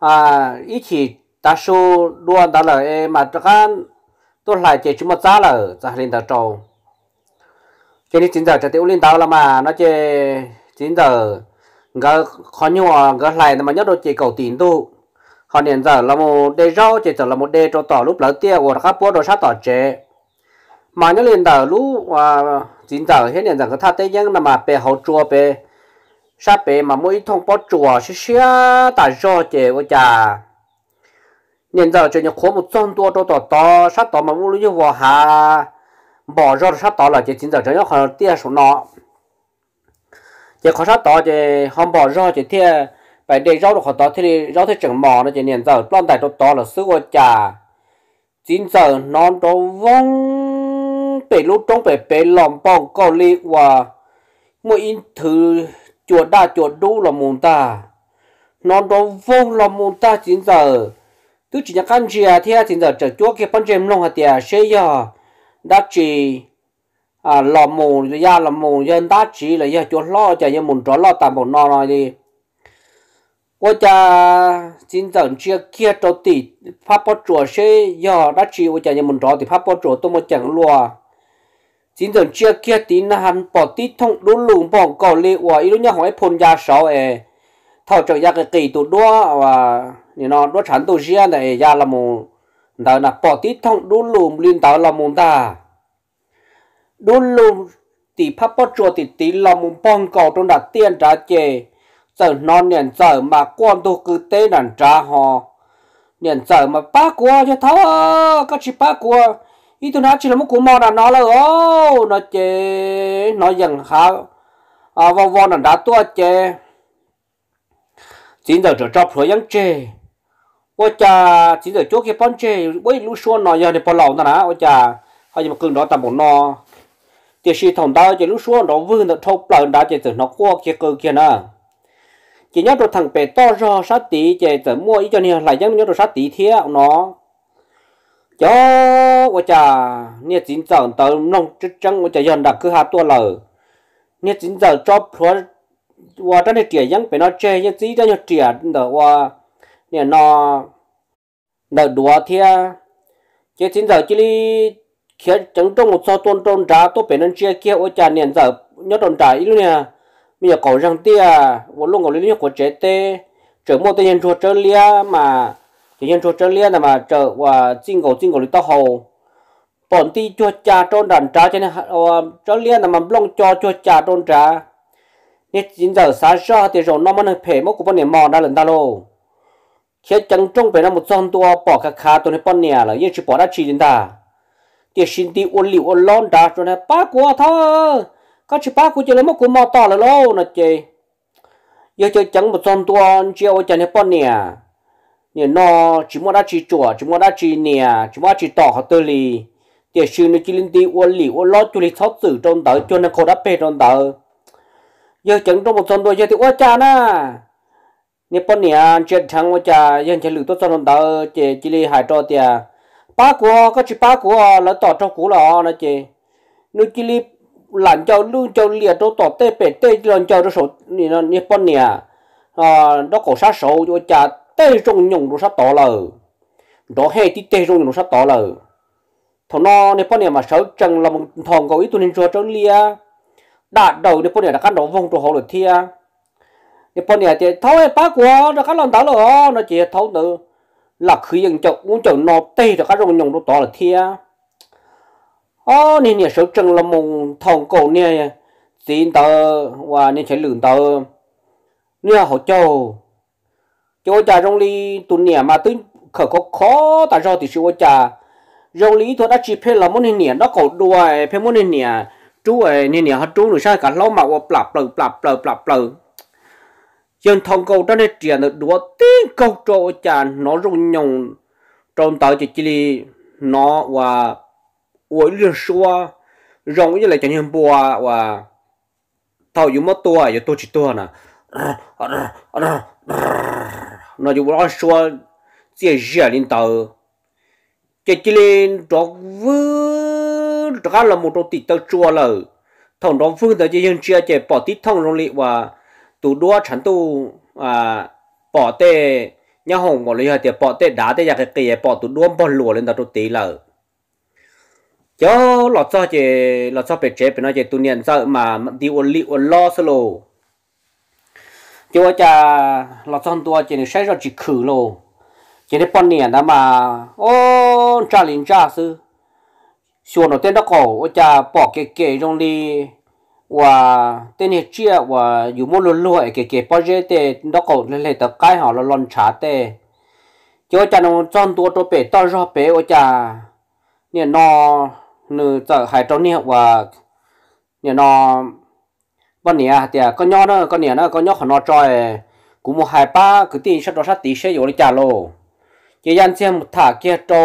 à ít thì ta số đua đó là mà chắc ăn, tôi lại chỉ chúng mà giá là giá lên tàu trâu cho nên chính giờ cho tiêu lên tàu là mà, nó chỉ chính giờ ngỡ khó nhau ngỡ lại mà nhất đôi chỉ cầu tiền tu. Họ hiện giờ là một đề rau, chỉ là một đề cho tỏ lúc lỡ tia, của các bố đồ sát tỏ chế mà nhớ lên tàu lúc à, chính giờ hiện hiện giờ cái tháp tây nhân là mà bề hậu chùa bề sát bề mà mỗi thông bó chùa xí xí tại do chế của cha nên giờ cho những khổ một trăm tua cho tỏ tỏ sát tỏ mà mua lúc như vào hà bỏ ra sát tỏ là chỉ chính giờ cho những họ tia số nó chỉ khó sát tỏ chỉ không bỏ ra chỉ thiệt bài đây rau được họ tỏ thì rau thì chẳng mò nó chỉ nên giờ plan tại cho tỏ là sức của cha chính giờ non đó vong bể lúc trong bể bể lòng bong có li và mỗi in thứ chuột đa chuột đu là môn ta non đó vong là môn ta chính giờ cứ chỉ nhắc anh chị à thì thì giờ chờ chúa kia bánh chém long hạt tiệt xây giờ. Đã chỉ à lò mù rồi ya lò mù dân đã chỉ là giờ chúa lo cho giờ muốn trốn lo tạm một nọ rồi đi. Qua cha xin dẫn chia kia cho tỷ pháp bó chùa xây giờ, đã chỉ, qua cha giờ muốn trốn thì pháp bó chùa, tôi mới chẳng lùa. Xin dẫn chia kia tí na hắn bỏ tí thông đốn lùng bỏ cầu lệ và ý lúc nhá hỏi phun ra sáu e thảo trợ ra cái kỳ tụ đua, và như nó đua sản tụ riêng này gia là một đó là bỏ tí thông đúng lùm liên tạo là một ta. Đúng lùm thì phát bó chùa thì tí là một bong cầu trong đặt tiền trả chê. Giờ non niệm giờ mà quan tôi cứ tế nản trả họ. Niệm giờ mà ba qua cho tháo các chị ba qua ý tôi nói chỉ là một cú mò là nó là, ô, nó chê, nó dần hả? À vò vò là đã tua chê. Chính giờ trở cho phơi yang chê ôi cha chính giờ chỗ kia bón chê với lũ xuân nọ giờ thì bỏ lẩu nè ôi cha hay mà cưng đó tạm một nọ. Thì sĩ thằng đó chỉ lũ xuân đó vương được thâu lần đã chỉ từ nó qua kia cơ kia nè chỉ nhớ được thằng bé to ra sát tí chỉ từ mua ý cho nên lại nhớ được sát tí thế nó. Cho tôi cha nè chính giờ tớ nông chức trắng tôi cha dần đặt cứ hạ tua lờ. Nè chính giờ cho phở và cái này trẻ ยัง phải nó chơi nhưng chỉ cho nó trẻ đó và nè, nó đỡ đùa thia. Chứ chính giờ chỉ đi khi chẳng trong một số tôn tôn trả tôi phải nên chơi kia. Ôi cha nè, giờ nhớ tôn trả ít luôn nè. Bây giờ cầu răng tia vô luôn cầu liên của trẻ tê. Trở một tên nhân chùa trở lia mà chỉ nhân chùa trở lia là mà trở và xin cầu xin cầu lý tao hầu. Bọn ti chùa cha trôn đàn trá cho nên à, trở lia là mà long cho chùa cha trôn trá. Nên chính giờ sáng sớm thì rồi nó mới phải mất của bọn niệm mò ra lần ta luôn khi chân trong phải là một con tua, bỏ cả khá tôi này bọn nhà là yên chỉ bỏ đã chỉ đến ta. Thì xin đi ôn liệu ôn lon đã rồi này ba của thơ. Các chỉ ba của chơi lấy một của mò to là lâu nè chị giờ chơi chẳng một con tuần chiều chơi này bọn nè. Nè, nó chỉ muốn đã chỉ chùa, chỉ muốn đã chỉ nè, chỉ muốn chỉ tỏ họ tư lì. Để xin nó chỉ linh đi uốn lì uốn lon cho lì thoát tử trong tờ cho nên khổ đã bê trong tờ giờ chẳng trong một con tuần giờ thì quá cha na nè bọn nè chơi thằng uốn cha giờ chơi lử tốt trong tờ chỉ chỉ li hại cho tiền ba của, có chỉ ba của là tỏ trong cũ là nó chị nó chỉ li làm cho lưu cho liệt cho tỏ tê bể, tê làm cho nó số nè nó nè bọn nè à nó có sát số cho cha, tê trong nhung nó sát tỏ lờ. Đó hay tí tê trong nhung nó sát tỏ lờ. Thằng nó nếu bọn nè mà sáu chân là một thằng có ý tụi nên cho trong lia đạt đầu nếu bọn nè đã cắt đầu vòng cho họ được thia nè bọn nè thì thôi bác quá, nó cắt làm tao rồi nó chỉ thấu nữa là khi dân chồng uống chồng nó tê rồi các rồng nhồng nó to là thia. Ô nên nhà số chân là mùng thòng cổ nè, xin tờ, và nên sẽ lượn tờ. Nè họ châu. Cho cha rong ly tuần nè mà tính khởi có khó, tại do thì sự cha rong lý thôi, đã chỉ phê là món nè nè, nó cổ đuôi phê món nè nè. Chú ấy nè nè họ chú nữa sao cả lâu mà qua plập plập plập plập plập chân thông cầu đó này triển được đua tiếng câu trộn chả nó rung nhồng trong tàu chỉ chỉ nó và uống lửa xua rong như là chẳng hiểm bùa và tàu dùng mất tua giờ tôi chỉ tua nè. Nó dùng lửa xua chỉ rẻ lên tàu. Chỉ chỉ lên đó vư đó là một đôi tỷ tàu chua lờ. Thằng đó vư đó chỉ hiện chia chỉ bỏ tít thằng rong lị và tu đua chẳng tu à bỏ tê nhau hồng một lý thì bỏ tê đá tê nhà cái kia bỏ tu đua bỏ lùa lên đó tu tí lờ, cho lọt cho chị lọt cho bể chế bể nói chị tu niệm sao mà đi ôn lý ôn lo solo cho cha lọt cho tua chỉ này sẽ cho chỉ khử lô chỉ này bọn niệm đó mà ô cha linh cha sư. Xuống đầu tiên đó cổ cha bỏ cái cái trong đi và tên này chia và dù mua luôn luôn cái cái bao giờ thì nó còn lên lên tập cái họ là lon trả tê. Cho cha nó chọn tua cho bể, to ra bể ở cha nè, nó nửa giờ hai trong nè và nè, nó bọn nè à, thì con nhỏ đó, con nè nó con nhỏ họ nó chơi cũng một hai ba, cứ tin sát đó sát tí sẽ rồi trả lô. Chỉ dân xem một thả kia cho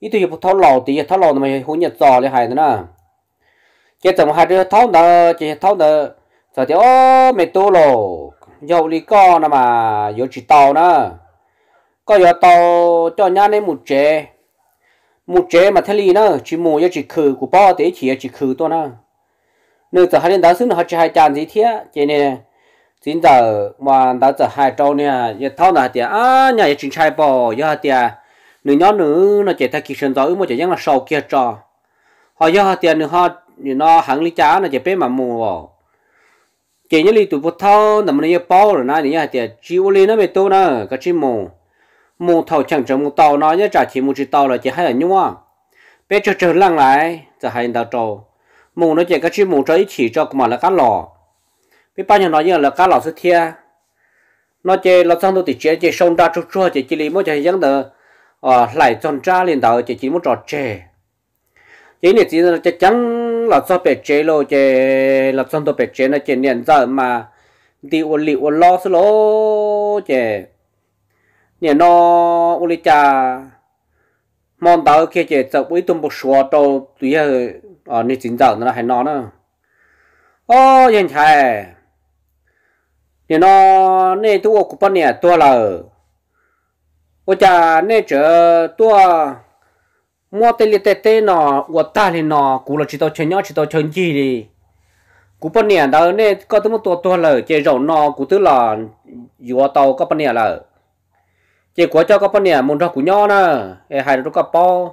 ít thì một tháo lò thì tháo lò mà hôn nhật giò lại hay nữa nè cái tầm hai đứa tháo nợ chỉ tháo nợ. Giờ thì ô mẹ tu lò dầu đi con mà dầu chỉ tàu nữa có dầu tàu cho nhà này một chế một chế mà thế li nữa chỉ mua cho chỉ khử của bao để chỉ chỉ khử thôi nữa nếu giờ hai đứa đó xứng họ chỉ hai chàng gì thế cho này chính giờ mà đã giờ hai trâu nè. Giờ tháo nữa thì à nhà giờ chính trai bò, giờ thì à, nữ nhỏ nữ nó chỉ thay kỳ sinh rồi mà chỉ những là sầu kia trò. Họ giờ thì à, nữ họ như nó hàng lý trả nó chỉ bé mà mua chỉ như lý tụ bút thâu nằm nó bao rồi nãy như thì chỉ u lý nó mới tốt nữa cái chỉ mù. Mù thầu chẳng chẳng mù tàu, nó nhớ trả chỉ mù chỉ tàu là chỉ hay là nhua bé cho chờ lăng lại, giờ hay đào trâu. Mù nó chỉ cái chỉ mù cho ít chỉ cho mà là cá lò. Bé bao nhiêu nói như là cá lò xuất thia. Nó chỉ là trong tôi thì chỉ chỉ sông ra chút chút chỉ chỉ lý mỗi chỉ giống được ờ lại chọn ra liền đầu chỉ chỉ một trò chơi thế này chỉ là chắc chắn là do bề chế lo chế là trong nó bề chế là chế nhận ra mà đi ôn liệu ôn lo số lo chế nhận nó ôn lý cha mong tao khi chế tập với tôm bột xóa đâu tuy là à, ờ, nơi chính giờ nó hay nó nữa ô yên chạy nhận nó nơi tôi cũng bao nhiêu tôi là tôi cha nơi chỗ tôi mua tê liệt tê tê nọ, của ta thì nọ, cú là chỉ tao chơi nhau chỉ tao chơi gì đi. Cú bên nè đâu nè có tới một tua tua là chơi rầu nọ, cú tức là dùa tàu có bên nè là chơi của cho có bên nè muốn ra cú nhau nè. Hai đứa có po.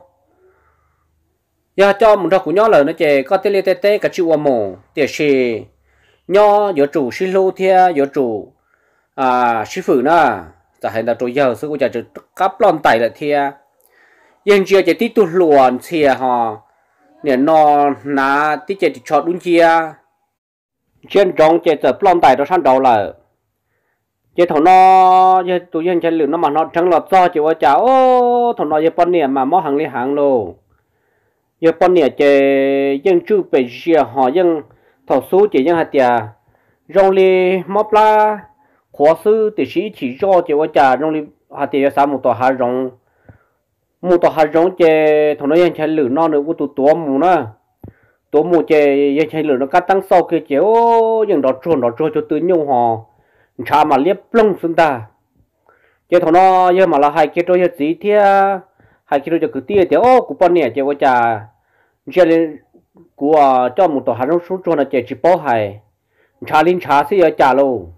Giờ cho muốn cho cú nhau là nó chơi, có tê liệt tê tê cả chịu mồ tiền xì. Nhau giữa chủ xin lô thia giờ chủ à sư phụ nè. Tại hiện tại tôi giờ sư cô giờ cấp lon tẩy lại thia ซึ่งกูจะจะกับลอนไตละเทียยังเจียจะที่ตุหลวนเชียฮะเนี่ยนอนนาที่จะชอดดุนเจียเช่นจงจะจะปลอมไตเราท่านเราละเจ้าถอนอเจ้าตัวยังจะเหลือน้ำมันนอทั้งหลอดซอเจ้าว่าจ้าโอ้ถอนอเจ้าปนเนี่ยมามอหังเลยหังโลเจ้าปนเนี่ยเจ้ยังจู้ไปเชียหอยังถอดสู้เจ้ยังหัดเตียโรงเรียนมอปลา khó sư thì sĩ chỉ cho chỉว่าtrả trong đi hạt thì sao một tòa hạt rong mu to hai giống chè thằng nó yên chè lử non nữa u tu tua mu na tua mu chè yên chè lử nó cắt tăng sau kia chè ô những đó trôn đó trôn cho tư nhau ho, cha mà liếp lông xuống ta. Chè thằng nó yên mà là hai kia trôi yên gì thế hai kia trôi cho cứ tia chè ô cụ bọn nè chè vợ cha chè lên cụ à cho mu to hai giống xuống trôn là chè chỉ bỏ hai cha linh cha xí ở cha luôn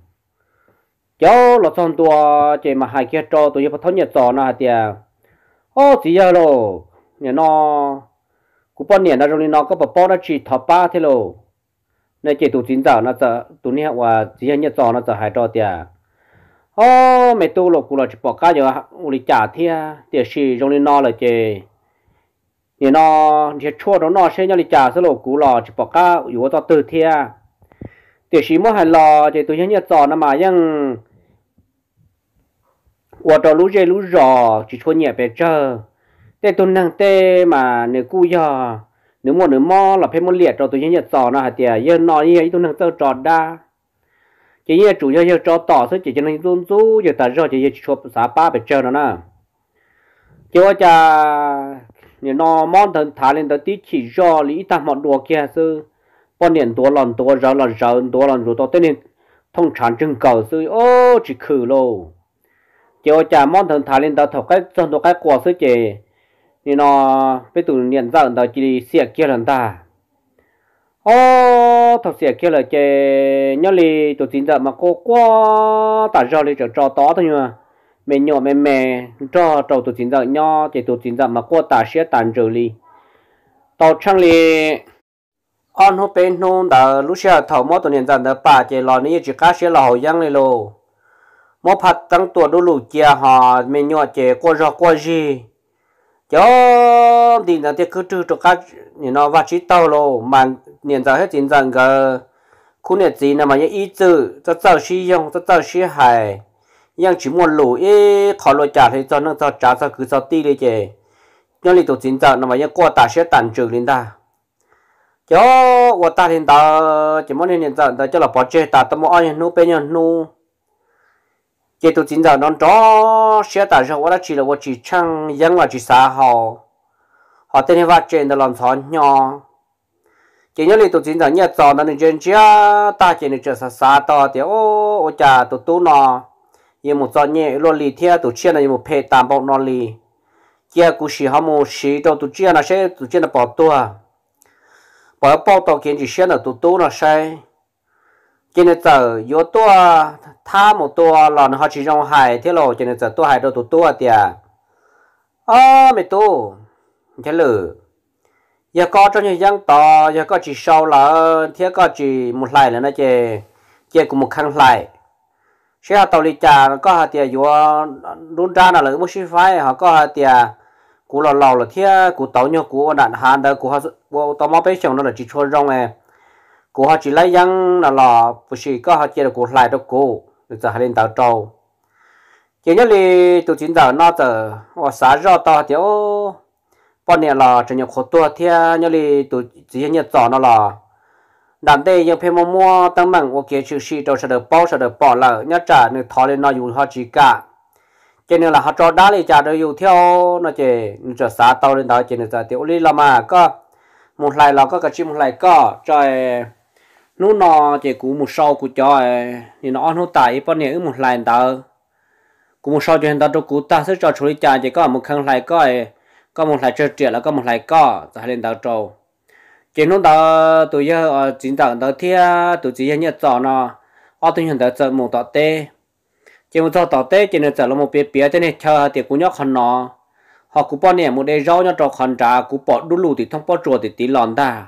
cháu là son tua chè mà hai kia trôi tôi yên bắt thằng nhà trò na tiệt ô chỉ giờ rồi nhà nó cũng bao nhiêu nó rồi nó, có bao nó chỉ thọ ba thế rồi này chỉ tụ chín giờ nó giờ tụ này và chỉ là nhất cho nó giờ hai cho thì ô mẹ tu là cũng là chỉ bỏ cái giờ uli trả thì thì chỉ rồi nó là chị nhà nó chỉ chua đó nó sẽ nhà đi trả số lô cũng là chỉ bỏ cái yếu cho từ thì thì chỉ mua hai lò thì tôi nhớ giờ nó mà ยัง 我找路这路绕，只穿 nhà bé chơi. Tê tuần năng tê mà nếu cú giờ, nếu mua nếu mò là phải mua liệt rồi tôi nhớ nhật giò nó hạt tiền, giờ nó như vậy tuần năng tơ tròn đa. Chỉ như chủ giờ giờ cho tỏ sức chỉ cho nên run rú giờ ta rồi chỉ giờ chụp xá ba bé chơi nó nè. Chỉ có cha nếu nó mong thần thả lên tới chỉ do lý ta mọn đùa kia sư, bọn điện tua lòn tua rau lòn rau tua lòn rú to tên nên thông sản trưng cầu ô chỉ khử lô chiều trả món thần thả lên đó thọc cái trong đó cái quả sứ chè nên nó bây tụ niệm ra đó chỉ xịa kia lần ta. Ô thọc xịa kia là chè nhớ li tụ tin ra mà cô quá tả ra li trở trò to thôi mà mẹ nhỏ, mẹ mẹ cho trâu tụ tin ra nhỏ chè tụ tin ra mà cô tả xịa tàn trở li tàu trăng li on hô bên nôn đã lúc xưa thầu mót tụ niệm ra đó bà chè lò này chỉ cá xịa là hậu giang li lô mô phát tăng tuổi đô lù chia họ, mình nhỏ trẻ qua rõ qua gì cháu đi là tiếc cứ trừ cho các, nhìn nó vắt chỉ tàu lô, mà nhìn ra hết tiền rằng cái khu này gì là mà những ý chữ cho cháu sử dụng cho cháu sử hại nhưng chỉ muốn lù ý, khó lùi trả thì cho nó cho trả cho cứ cho ti đi chè. Nhưng lý tổ chính rằng là mà những quá ta sẽ tàn trừ lên ta. Cháu qua ta hiện tại chỉ muốn hiện tại cho là bỏ chơi ta tâm ai nu bên nhau nu chế tôi chính giờ nó đó xe tải cho tôi chỉ là tôi chỉ chăng dân là chỉ xã họ họ tên là vật trên là làm sao nhỏ chỉ nhớ là tôi chính giờ nhớ cho nó nên trên chia ta chỉ là chơi xã xã to thì ô ô cha tôi tu nó nhưng một giờ nhẹ lo lì theo tôi chia là một phe tam bọc nó lì chia cũng chỉ họ một chỉ cho tôi chia là sẽ tôi chia là bỏ tua bỏ bỏ tao kiến chỉ xe là tôi tu nó sai cho nên giờ yếu tua tha một tua là họ chỉ trong hai thế rồi cho nên giờ tua hai đâu tua tua tiệt à? Ờ, mày tu thế lử. Giờ có trong những dân to giờ có chỉ sau là ờ, thế có chỉ một lại là nó chỉ chỉ cũng một khăn lại. Sẽ họ tàu đi trả có hạt tiền yếu luôn ra là lấy một số phái họ có hạt tiệt, à, cú là lâu là thế cú tàu nhau cú đạn hàn đó cú họ tàu máu bé chồng nó là chỉ cho rong này cô họ chỉ lấy dân là lò phụ sĩ có họ chỉ là cô lại đó cô, được giờ lên đầu trâu chỉ nhớ li tụ chính giờ nó giờ ở xã rõ to thì ô bọn này là chỉ nhớ khổ tua thì nhớ li tôi chỉ nhớ rõ nó là đàn đây những phim mua mua tăng mạnh ô kia chữ sĩ đâu sẽ được bao sẽ được bỏ lỡ, nhớ trả được thọ lên nó dùng họ chỉ cả. Cho nên là họ cho đá đi trả được dùng theo, nó chỉ trở xã tàu lên đó chỉ là tiểu li là mà có. Một lại là có cái chim, một lại có trời nó nọ chỉ cú một sau cú cho thì nó nó tại bao nhiêu một lại đó cú một sau cho hiện cho cú ta sẽ cho 处理 trả chỉ có một khăn lại có à, có một lại chơi chuyện là có một lại có za lên đó trâu chỉ nó đó tụi giờ chính đạo đó thì tụi chỉ nhớ cho nó. Ở tụi hiện tại chơi một tọt tê. Chỉ một tọt tê, chỉ nên chơi là một bia bia cho nên chờ thì cú nhóc khăn nó họ cú bao nhiêu một đây rau nhóc cho khăn trả cú bỏ đu lù thì thông bỏ chuột thì tí lòn ta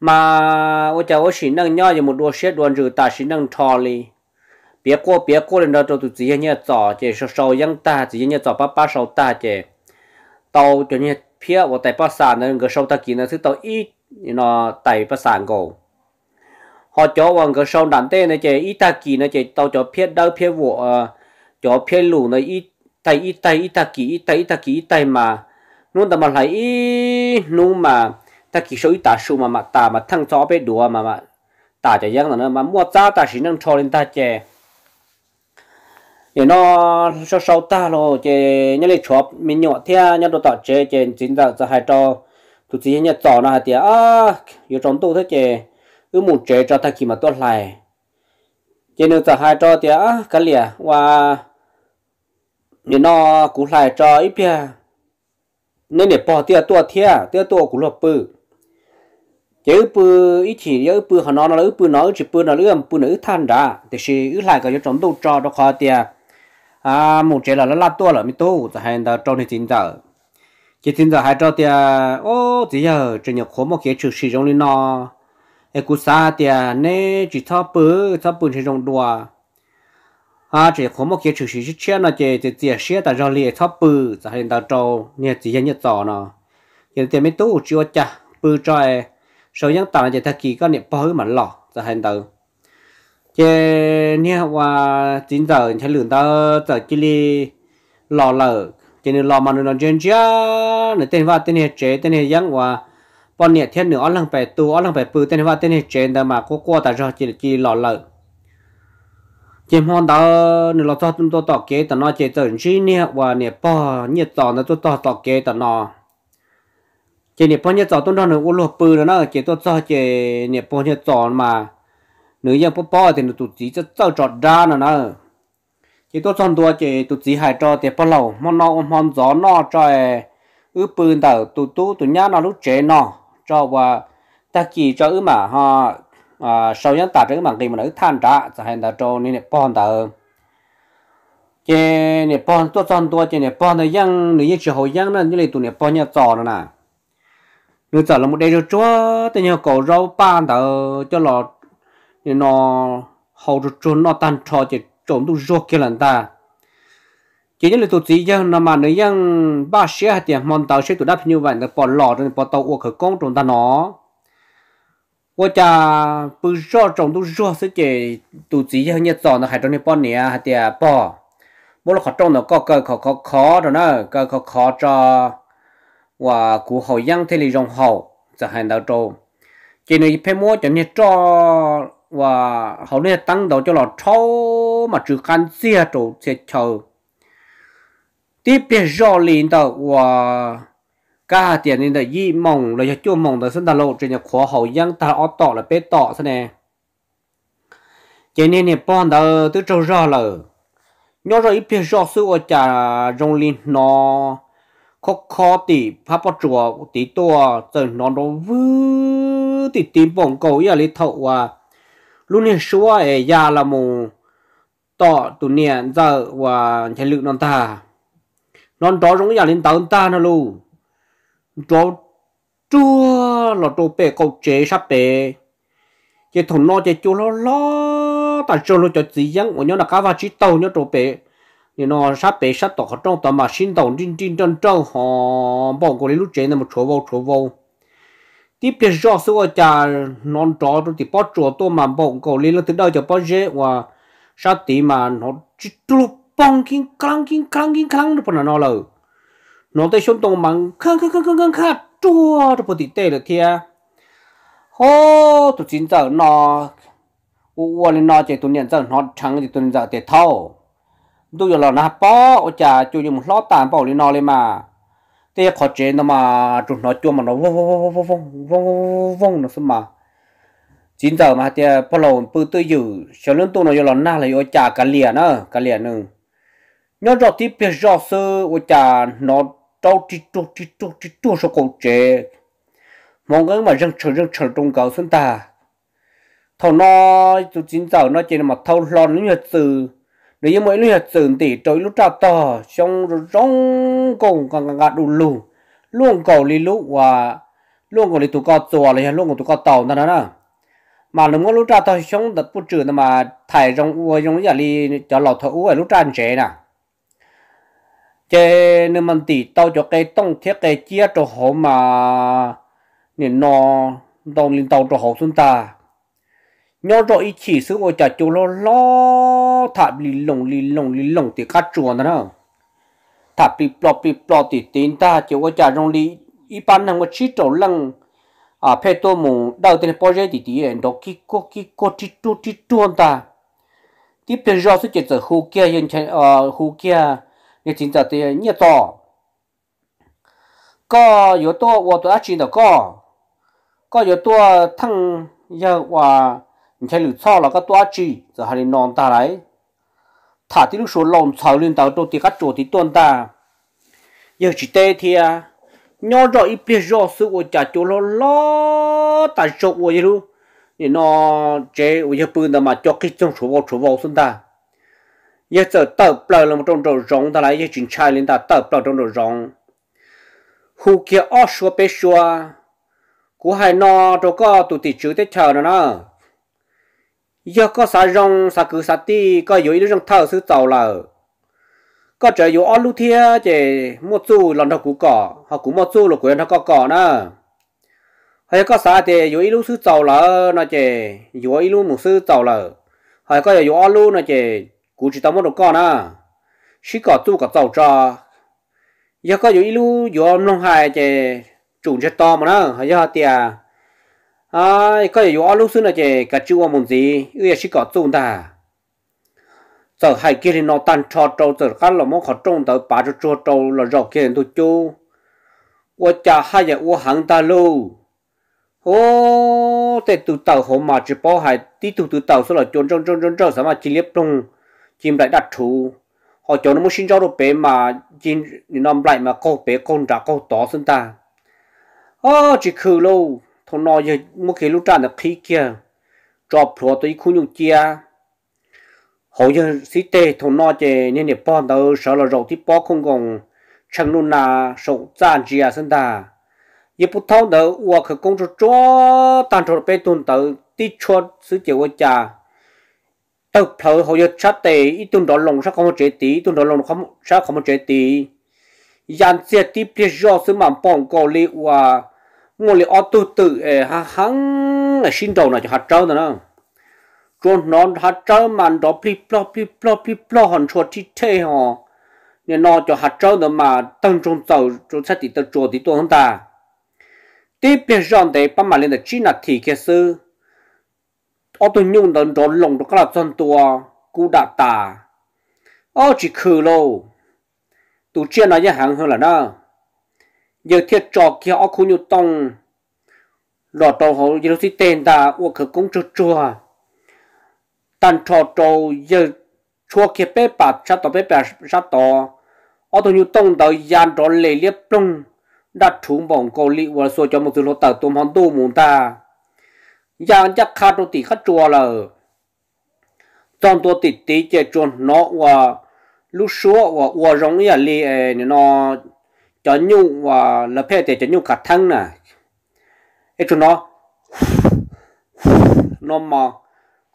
mà ô cháu ô xin năng nhau như một đua xe đoàn rử ta xin năng thò li biết cô biết cô lên đó, tôi tụi chỉ nhớ trò chỉ sâu sâu yang ta chỉ nhớ trò ba ba sâu ta chỉ tàu cho nhớ phía của tại ba sản nên cái sâu ta kia nó thứ tàu ít nó tại ba sản cổ họ cho vào cái sâu đàn tê này chỉ ít ta kia nó chỉ tàu cho phía đâu phía vụ ờ, cho phía lù nó ít tay ít tay, ít ta kia ít tay, ít ta kia ít tay mà. Luôn tao mà lại ít luôn mà ta kỳ số ít ta số mà mà ta mà thăng chó bé đùa mà mà ta chỉ rằng là nó mà mua giá ta chỉ năng cho lên ta chè để nó sau sau ta lo chè nhớ lấy chọp mình nhỏ theo nhớ đồ tọt chè chè chính ra cho hai cho tụi chị nhớ trò nó hai tiệt à yêu trong tu thế chè cứ một chè cho ta kỳ mà tốt lại chè nữa cho hai cho tiệt à cái lìa và để nó cũng lại cho ít bia nên để bỏ tiền tua thiệt tiền tua cũng là bự chế bự ít chỉ chế bự họ nói nó bự nó chỉ bự nó lưỡng bự nó than đã thì sẽ ứ lại cái trong đầu trò đó khó tiệt à một chế là nó lát tua là mi tu thì hay là trong thì chính giờ. Chỉ chính giờ hay cho tiệt ô chỉ giờ chỉ nhớ khó một cái chữ sử dụng lên nó. Ai cú sa tiệt nè chỉ thọ bự thọ bự sử dụng đùa. À chỉ khó một cái chữ sử dụng nó chỉ chỉ chỉ sẽ tại do liệt thọ bự thì hay là trong nè chỉ nhớ rõ nó. Cái tiệt mi tu chưa chả bự cho số nhân tạo chỉ thật kỳ có niệm bơ mà lọ, giờ hành tờ chế nha qua chín giờ sẽ lượng tao giờ chỉ li lọ lờ chế nên lọ mà nó chuyên chia nên tên vào tên hệ chế tên hệ giống qua bọn nhiệt thiên nữa lăng phải tu lăng phải bự, tên vào tên hệ chế đó mà có qua tại sao chỉ chỉ lọ lờ chế mòn đó nó lọ cho chúng tôi tọt kế tao nó chế tận chi nha qua niệm bơ nhiệt tọt nó tôi tọt tọt kế tao nó chỉ niệm bao nhiêu trò tôi đang nửa lúa bự nó chị tôi cho chị nè bao nhiêu trò mà. Nữ dân bố bố thì nó tụt chỉ cho cho trò ra nữa. Nó chị tôi chọn đua chị tụt chỉ hai trò thì bao lâu món nó món gió nó cho ư bự đầu tụt tụt tụt nhá nó lúc chế nó cho và ta chỉ cho ư mà ha à sau những ta trước bằng cái mà nó than trả cho hành ta cho nên nè bọn đầu chị nè bọn tôi chọn đua chị nè bọn nó yang nữ chỉ hồi yang nó như là tụi nè bọn nhà trò nữa nè nó giờ là một đây cho chúa, tự nhiên cổ rau ban đầu cho lọ nó hầu cho chúa nó tan trò chỉ trộn tu ruột kia lần ta. Chỉ những là tổ gì chứ nó mà nếu yang ba xe hạt tiền, mòn tàu xe tổ đáp như vậy là bỏ lọ rồi bỏ tàu uổng khởi công trộn ta nó. Wo cha bu rô trồng tu rô sẽ chỉ tu chỉ cho nhật giòn nó hay trong này bọn nè hay tiệt bỏ. Bố là khó trồng nó có cơ, khó khó khó rồi nó, cơ, khó khó cho và của hội dân thì lì rồng hậu trở hành đạo trâu chỉ nên phải mua cho nên cho và họ nên tăng đầu cho là trâu mà trừ khăn xe trâu xe chờ. Tiếp biệt rõ lên đó và cả tiền nên là y mong là cho mộng là sân đạo lộ trên nhà khóa hậu dân ta ở tọ là bế tọ thế này chỉ nên nên bọn đó tôi trâu rõ là nhớ rồi ít biệt rõ sự ở trà rồng lên nó khó khó thì pháp bắt chùa tí tua từ nó nó vư thì tìm bổng cầu ya lấy thầu à lúc này số ấy ya là mù tọ tụ niệm giờ và chạy lực non ta non đó giống ya lên tàu ta nó luôn cho chua là đồ bể cầu chế sắp bể chế thằng nó chế chú nó lo ta cho nó cho gì giống của nhau là cá vào chỉ tàu nhau đồ bể thì mà họ vô vô tiếp theo số chỗ mà đâu sao mà nó chỉ được nào nó tới xuống tông bằng khăng khăng khăng khăng khăng khăng chua cho bố tí tê được thia hô tụi chín giờ nó u lên nó chỉ tụi nhận giờ nó trắng thì tụi giờ để thâu tụi giờ nó bỏ ở cha chú dùng lót tàn bỏ lên nó lên mà. Thế khó chế nó mà tụi nó chua mà nó vong vong vong vong vong vong nó xem mà. Chín giờ mà thì bao lâu bự tư dữ. Sau lớn tụi nó giờ na lại ở chả cả liền nữa cả liền nữa nhớ rõ tiếp biết rõ sơ ở chả nó trâu chỉ trâu chỉ trâu chỉ trâu số cổ chế mong cái mà rừng chờ rừng chờ trong cầu xuân ta. Thầu nó tụ chín giờ nó chỉ là một thầu lo những nhật từ nếu như lúc hạt từ thì trời lúc trào to xong rồi rong cùng càng càng đủ lù. Luôn cầu li lũ và luôn cầu li tụ co chùa là luôn cầu tụ co tàu nè nè mà lúc ngó lúc trào to xong đặt bút trừ mà thải trong uo trong giờ li cho lò thợ uo lúc tràn chế nè. Chế nên mình tỉ tao cho cái tông thiết cái chia cho họ mà nên nó đồng lên tàu cho họ chúng ta nhớ rồi, ý chỉ số của cha chú lo lo thạp lì lồng lì lồng lì lồng thì cắt chuồn đó thạp bị plọ bị plọ thì tiền ta chú của cha trong lì. Ý ban hàng một chỉ trâu lăng à phải tôi mù đầu tiên bao giờ thì tiền đó kí cô kí cô chỉ tu chỉ tuôn ta. Tiếp theo do sẽ chết ở khu kia, hiện ờ khu kia, như chính giờ thì nhớ to. Có yếu tố của tôi chỉ được có? Có yếu tố thằng giờ và mình thấy lựa là cái tôi chỉ giờ hay non ta lại thả tí lúc số lòng chảo lên tàu tôi thì cắt chỗ thì tuần ta giờ chỉ tê thì à nhớ rõ ít biết rõ sự của cha chỗ lo lo tại chỗ của gì luôn thì nó chế của giờ bưng mà cho cái trong số vào số vào xuống ta giờ giờ tờ bờ là một trong đồ rộng ta lại giờ chuyện trai lên ta tờ bờ trong đồ rộng, hù kia ở xua bé xua cú hai nọ đồ có tụt tị chữ thế chờ nữa giờ có xả rong xả cứ xả ti có yếu lúc rong thao sư tàu là có trời yếu ăn lúc thia chỉ mua chu lần đầu cũ cỏ. Họ cũng mua chu là quyền nó có cỏ nữa hay có xả thì yếu lúc sư tàu là nó chỉ yếu lúc một sư tàu là hay có yếu ăn lúc nó chỉ cũng chỉ tao mua được cỏ nữa chỉ có chu có tàu cho giờ có yếu lúc yếu long hai chỉ chủ chết to mà nó hay giờ tiệt à có thể có lúc xưa là chị cả chua muốn gì. Ưu à, chỉ có tồn ta à. giờ hai kia thì nó tan cho trâu giờ các là mông khó trông tới bà cho cho trâu là rau kia tôi họ cho nó muốn xin cho nó bé mà chín nó lại mà câu bé con trả câu to xin ta, ô chỉ khử luôn thằng nó giờ một cái lúc trả được khí kia, cho phù tới khu nhung kia hầu như sĩ tê, thằng nó chè nên để bọn đâu sợ là rộng thì bỏ không còn. Chẳng luôn là sổ gian à sinh ta ye bút thâu đâu hoặc khởi công cho cho tàn trộn bê tuần tới tí cho sự chịu của cha tao thở hầu như chắc tê ít tuần đó lòng sao không có chế tí tuần đó lòng không sao không có chế tí. Yan xe tí bia do sự mà bỏng cầu li ua ngồi li ô tu tự ờ, ha hăng là xin đầu này cho hạt trâu nữa còn nó hạt trâu mà đó pli plo pli plo pli plo hòn chuột chi thế hò. Nên nó cho hạt trâu nữa mà tăng trong tàu trong sát thì tàu chuột thì tôi không ta. Tiếp bên trong đấy bắt mà lên được chi là thì cái sư. Ô tôi nhung đến đó lồng đó cái là chân tua cú đã ta ô chỉ khử lâu. Tụ chuyện này hàng hơn là đó giờ thiết trò kia ở khu nhu tông lọt trò hồ giờ thì tên ta ở khởi công chua chua tan trò trò giờ chua kia bé bà cha tò bé bà cha tò. Ở tòa nhu tông đó dàn trò lề liếp plung đã trúng bỏng cầu lị và số cho một số lô tờ tôm hòn tu mù ta. Dàn chắc khát đô tỷ khát chua lờ, trong tôi tỷ tỷ chơi chuồn nó và lúc số và và rong ya li nó cho nhung và là phe để cho nhung cả thân nè. Ấy cho nó. Nó mà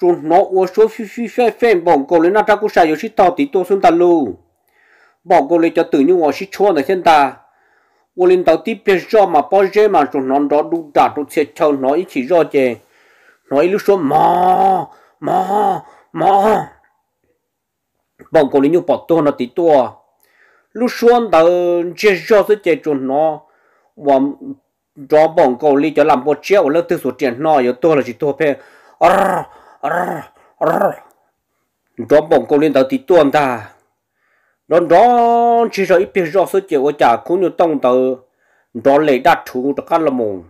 cho nó uống số phi phi phi phi bỏng cô lên nó ra cũng sai rồi chỉ tao tí tôi xuống ta luôn bỏng cô lên cho tự nhung và chỉ cho này trên ta uống lên tao tí biết cho mà bao giờ mà cho nó đó đủ đã đủ sẽ cho nó ít chỉ cho chứ nó ít lúc số mà mà mà bỏng cô lên nhung bỏ tôi nó tí tôi à lúc xuống tàu chế cho sự chế chuẩn nó và cho bọn cầu lý cho làm bộ chéo lớp tư số tiền nó yếu tôi là chỉ tôi phải ar ar ar cho bọn cầu lý tàu thì tuần ta đó đó chỉ sợ ít biết rõ sự chế của cha cũng như tông tàu đó lấy đạt thủ cho các lâm mồm.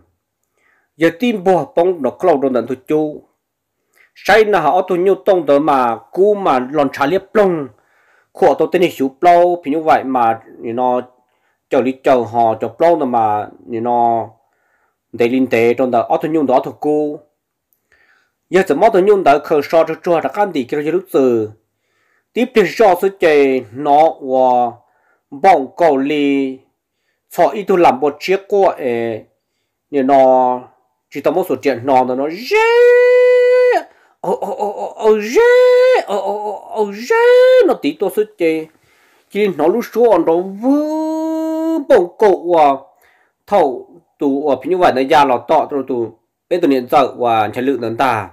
Giờ tin bộ bóng nó cầu đồ đàn thuộc chú. Sai nào họ tôi như tông tàu mà cú mà lòn trả liếp lông của tôi tên là chú plo thì như vậy mà nó chờ đi chờ họ chờ plo nữa mà nó để linh tế trong đó. Ở thôn nhung đó thuộc cô. Giờ từ mỗi thôn nhung đó khởi so cho cho đã căn đi cái lúc từ tiếp theo so sự chơi nó và bóng cầu lì, cho ít tôi làm một chiếc của ấy nó chỉ tao một số chuyện nó nó rất nó tí tôi số chơi chỉ nó lúc số nó vư bong cầu và thầu tù à, ở phía như vậy nó ra lọt tọ, rồi tù bây giờ niệm giờ và chạy lượng đến ta.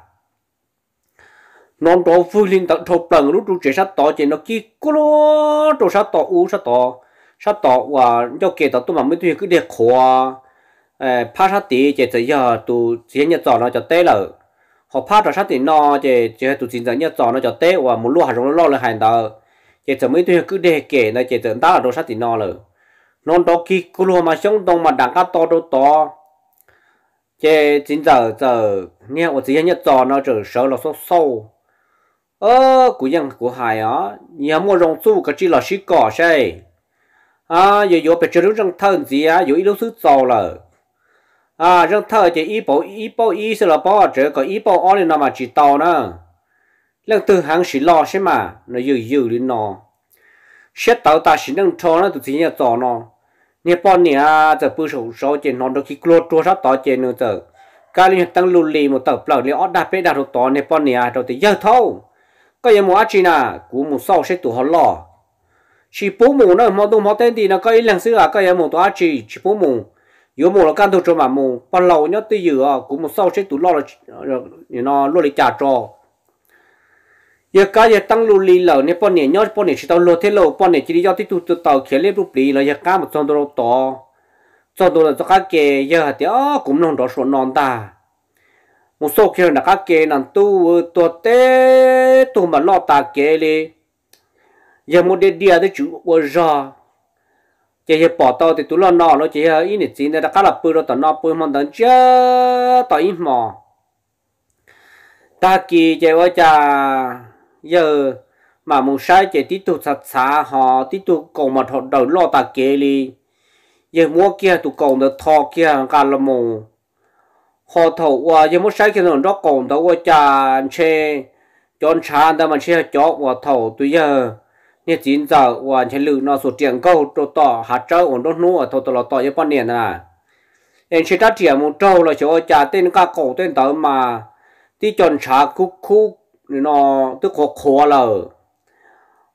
Non đó vui linh tận thâu bằng lúc chú chế sát tỏ chế nó kia cô lo sát tỏ u sát tỏ sát tỏ và cho kể tỏ tôi mà mới tuyệt cứ để khóa à, phá sát tí chế tới giờ tụ chế nhật trò nó cho tê họ phát ra sát tí nó chỉ chế tụ chính giờ nhất trò nó cho tê và một lúa hạt giống lo là hàng tờ chế tới mới tuyệt cứ để kể nó chỉ tới ta là đồ sát tí nó rồi non đó khi cô lo mà sống đông mà đằng cá to đâu to chế chính giờ giờ nghe ở chế nhất trò nó trở sợ là sâu sâu ơ của dân của hải á nhà mua rong su cái chỉ là sĩ cỏ say à giờ giờ phải chơi đúng rong thân gì á giờ ít lúc thứ giàu là à rong thân chỉ ít bảo ít bảo ít sẽ là bảo chơi có ít bảo ở lên mà chỉ tàu nữa lần từ hàng sĩ lo xem mà nó yêu yêu lên nó sẽ tàu ta sĩ năng cho nó tụi chị nhà giàu nó nhà bọn nhà giờ bữa sầu sầu trên nó đôi khi cua tua sát tàu trên nữa giờ cái liên tăng lùi lì một tàu bờ liền ở đa bê đa tàu nhà bọn nhà rồi thì giờ thôi cái em mua chi na cú mua sau sẽ tụ họ lo chỉ bố mù nó mà đông mà tên thì nó có ý lần xưa à có em mua tụ chỉ chỉ bố mù yếu mù là can thu cho mà mù. Bao lâu nhớ tới giờ à, cũng một sau sẽ tụ lo là ờ, nó lo để trả cho giờ cái giờ tăng lưu lì lợn, năm bọn nè nhớ bọn nè chỉ tao lo thế lo bọn nè chỉ đi giao tiếp tụ tàu khía lên rụp lì là giờ cái một trăm đô to. Cho đô là cho cái kia giờ thì cũng nông đó số non ta. Một số kia là cá kê nằm tu ừ, tu té, tu mà lo ta kê li giờ một địa địa đấy à chủ của ra chỉ hiệp bỏ tao thì tú lo nọ nó chỉ ờ, hiệp ít nhất chín đã cá là bự rồi, tao nọ bự mòn tao chưa tao ít mò. Ta kỳ chỉ vợ cha giờ mà muốn sai chỉ tí tụ sạch xa họ tí tụ còn mà thọ đầu lo ta kê đi giờ mua kia tụ còn được thọ kia cả là mù. Họ thọ qua ờ, giờ muốn sai kia nó đó còn đó vợ cha chê chọn cha ta mà chê chọn vợ thọ tụi giờ เนี่ยจีนจะว่าฉันลืมนอสุดเจียงก็ตัวต่อหาเจ้าอ่อนต้นนู้ตัวตลอดต่อยี่ปอนเนี่ยนะเอ็นชิตาเทียมูเจ้าเราเชื่อจ่าเต้นก้าโกเต้นเติมมา ที่จนชาคุกคุกนอตึกโคโคเลา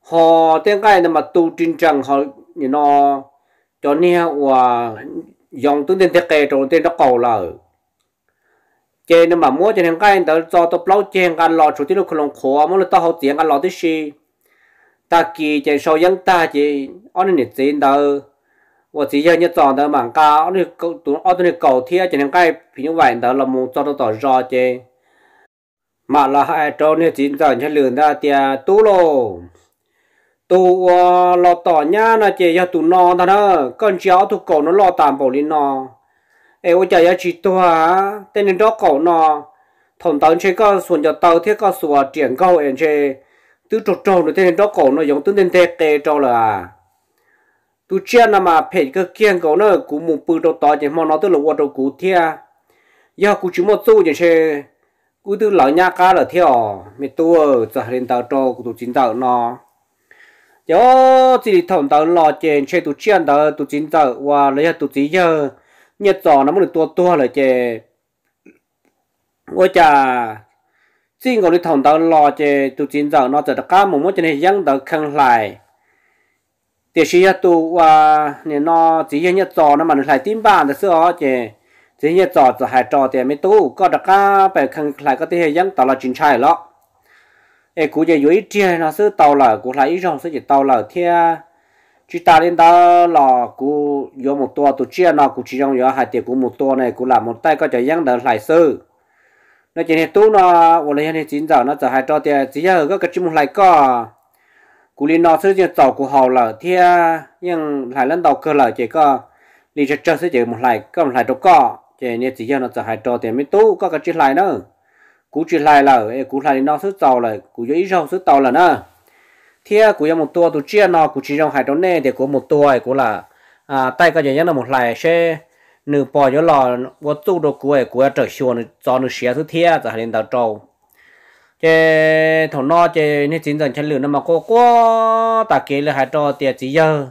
หอเต้นใกล้นมาตูจริงจังหอนอจนเนี่ยว่ายองตึ้งเต้นเทเกตรงเต้นตะเก่าเราจนมามัวจะทางใกล้แต่จอตบเล่าเจงกันรอชุดที่ลูกคลงโขมันเลยต้องเขาเสียงกันรอที่ชี ta kỳ chế sau dân ta chỉ anh nên tin đâu và chỉ giờ nhất chọn đó mà cao anh này cầu tụi anh nên cầu thiệt chỉ nên cái phí như vậy đó là muốn cho nó tỏ rõ chứ. Mà là hai trâu nên chính giờ cho lừa ra tiền tu lô tu lo tỏ nhá là chỉ cho tụ nó đó. Con cháu tụ cổ nó lo tạm bảo lên nó ê, ôi chả chỉ tua tên nên đó cổ nó thằng tao chơi có xuân cho tao, thiết có sủa triển câu em chơi tứ trộn trâu nó tên đó cổ nó giống tứ tên tê tê cho là tu chia là mà phải cái kiên cổ nó cũng một bự trâu to chỉ mà nó tôi là qua trâu cụ thia. Giờ cũng chỉ một tu chỉ chơi cụ từ lão nhà cá là theo mẹ tu giờ lên tàu trâu cụ tu chính tao nó. Giờ chỉ thằng tàu lo chơi chơi tu chia tao tu chính tao và lấy tu chỉ giờ. Nhiệt giò nó mới được tua tua là chè. Ôi chà xin gọi đi thòng tao lo chè tụ chín giờ nó giờ tất cả một mối cho nên dân tao khăn lại thì sĩ tụ và nên nó chỉ là nhật giò nó mà nó lại tim bàn được xưa chè chỉ nhật giò giờ hai trò thì mấy tu có tất cả phải khăn lại có thể dân tao là chính trai đó ê cú giờ dưới chia nó sẽ tao là cú lại ít trong sẽ chỉ tao là theo chỉ ta đến đó là cú có một tua tụ chia nó cú chỉ trong có hai tiệc cú một tua này cú làm một tay có chạy giang đỡ lại sư nó chỉ hết tu nó, ủa, lấy hết chín giờ nó giờ hai cho tiền chỉ là các cái chim lại có cú li nó sử dụng tàu của họ là thia, nhưng lại lên tàu cơ là chỉ có đi chơi chơi sẽ chỉ một lại có một lại đâu có chỉ nên chỉ là nó giờ hai cho tiền mới tu có cái chim lại nữa. Cú chim lại là cú lại nó sử tàu là cú dưới rau sử tàu là nữa. Thia cú một tua tụ chia nó, cú chỉ trong hai trong này thì có một tua cú là à tay cái gì nhá là một lại xe nửa bỏ cho lò vô tu đồ của ấy của trở xuống cho nó xé thứ thế giờ lên đầu trâu chế thằng nó chế nên chính rằng chân lửa nó mà có có ta kể là hai trò tiền chỉ giờ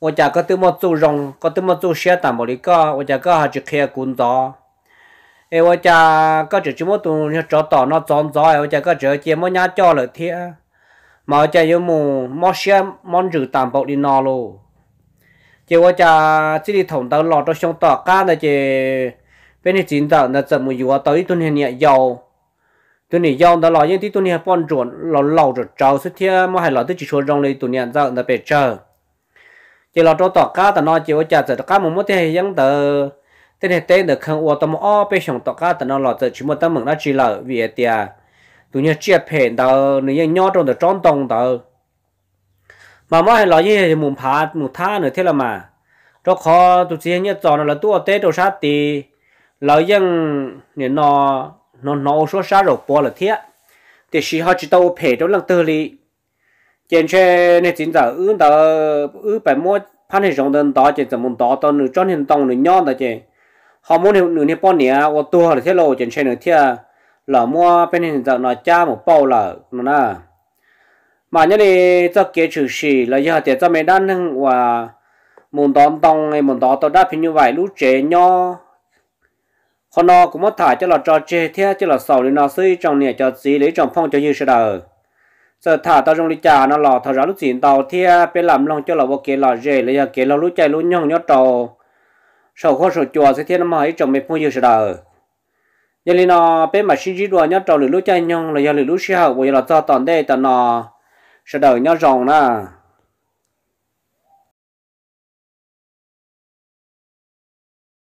我家个对么做容，个对么做些淡薄的个，我家个还只开工作。哎，我家个只这么多，你找到那装装，我家个只节目伢叫了天。mà cha yêu mù mò xe món rử tạm bộ đi nọ lô chỉว่าจะchỉ đi thòng tàu lọt cho xong tọt cá này chỉ bên này chín tàu là chậm một yếu tới tuần hiện nhẹ giàu tuần này giàu đó là những tí tuần hiện bọn chuẩn lò lầu rồi trâu xuất hiện mà hay là tới chỉ số rong lấy tuần hiện giàu là bể chờ chỉ là cho tọt cá tao nói chỉว่าจะจะcá một mất thếยังtờ thế này tên được không ô tao mà bên xong tọt cá tao nói là chỉ một tấm mừng nó chỉ là vì tiền tụi nhớ chia phèn tao nếu nhỏ trong được tròn tông tao mà mà hay nói gì mùng phá, mùng tha nữa, thế là mà. Cho khó, tụi chị nhớ chọn là tua tết đồ sát thì lợi dân nếu nó nó nó số sát rồi bỏ là thế thì chỉ họ chỉ tàu phe đó là tư li trên trên này chính giờ ư đó ư phải mua phan hệ rong đơn đó chỉ muốn đó, tao nửa tròn hiện tông nửa nhỏ đó chứ họ muốn nửa nửa bao nhiêu à tua là thế lộ trên trên nửa thế là mua bên hình giờ nó cha một bao là, nó nè mà nhớ đi, cho kế chủ sĩ, là giờ để cho mấy đàn nâng và muốn đón tông hay muốn đón tôi đã phải như vậy lúc trẻ nho con nó cũng mất thải cho là cho chơi thế cho là sầu lên nó suy trong này cho gì lấy trong phong cho như sẽ đời giờ thả tao trong đi trà nó lò thở ra lúc chín tàu thế bên làm lòng cho là vô kế là dễ lấy giờ kế là lúc chạy lúc nhong nhót trầu sầu khó sầu chùa sẽ thế nó mà trong mấy phong như sẽ đời giờ li nó bên mà sinh chỉ đùa nhớ trâu lửa lúa nhong, là giờ lửa lúa hậu, bây giờ là cho toàn đây tao nó sẽ đợi nhớ rồng nè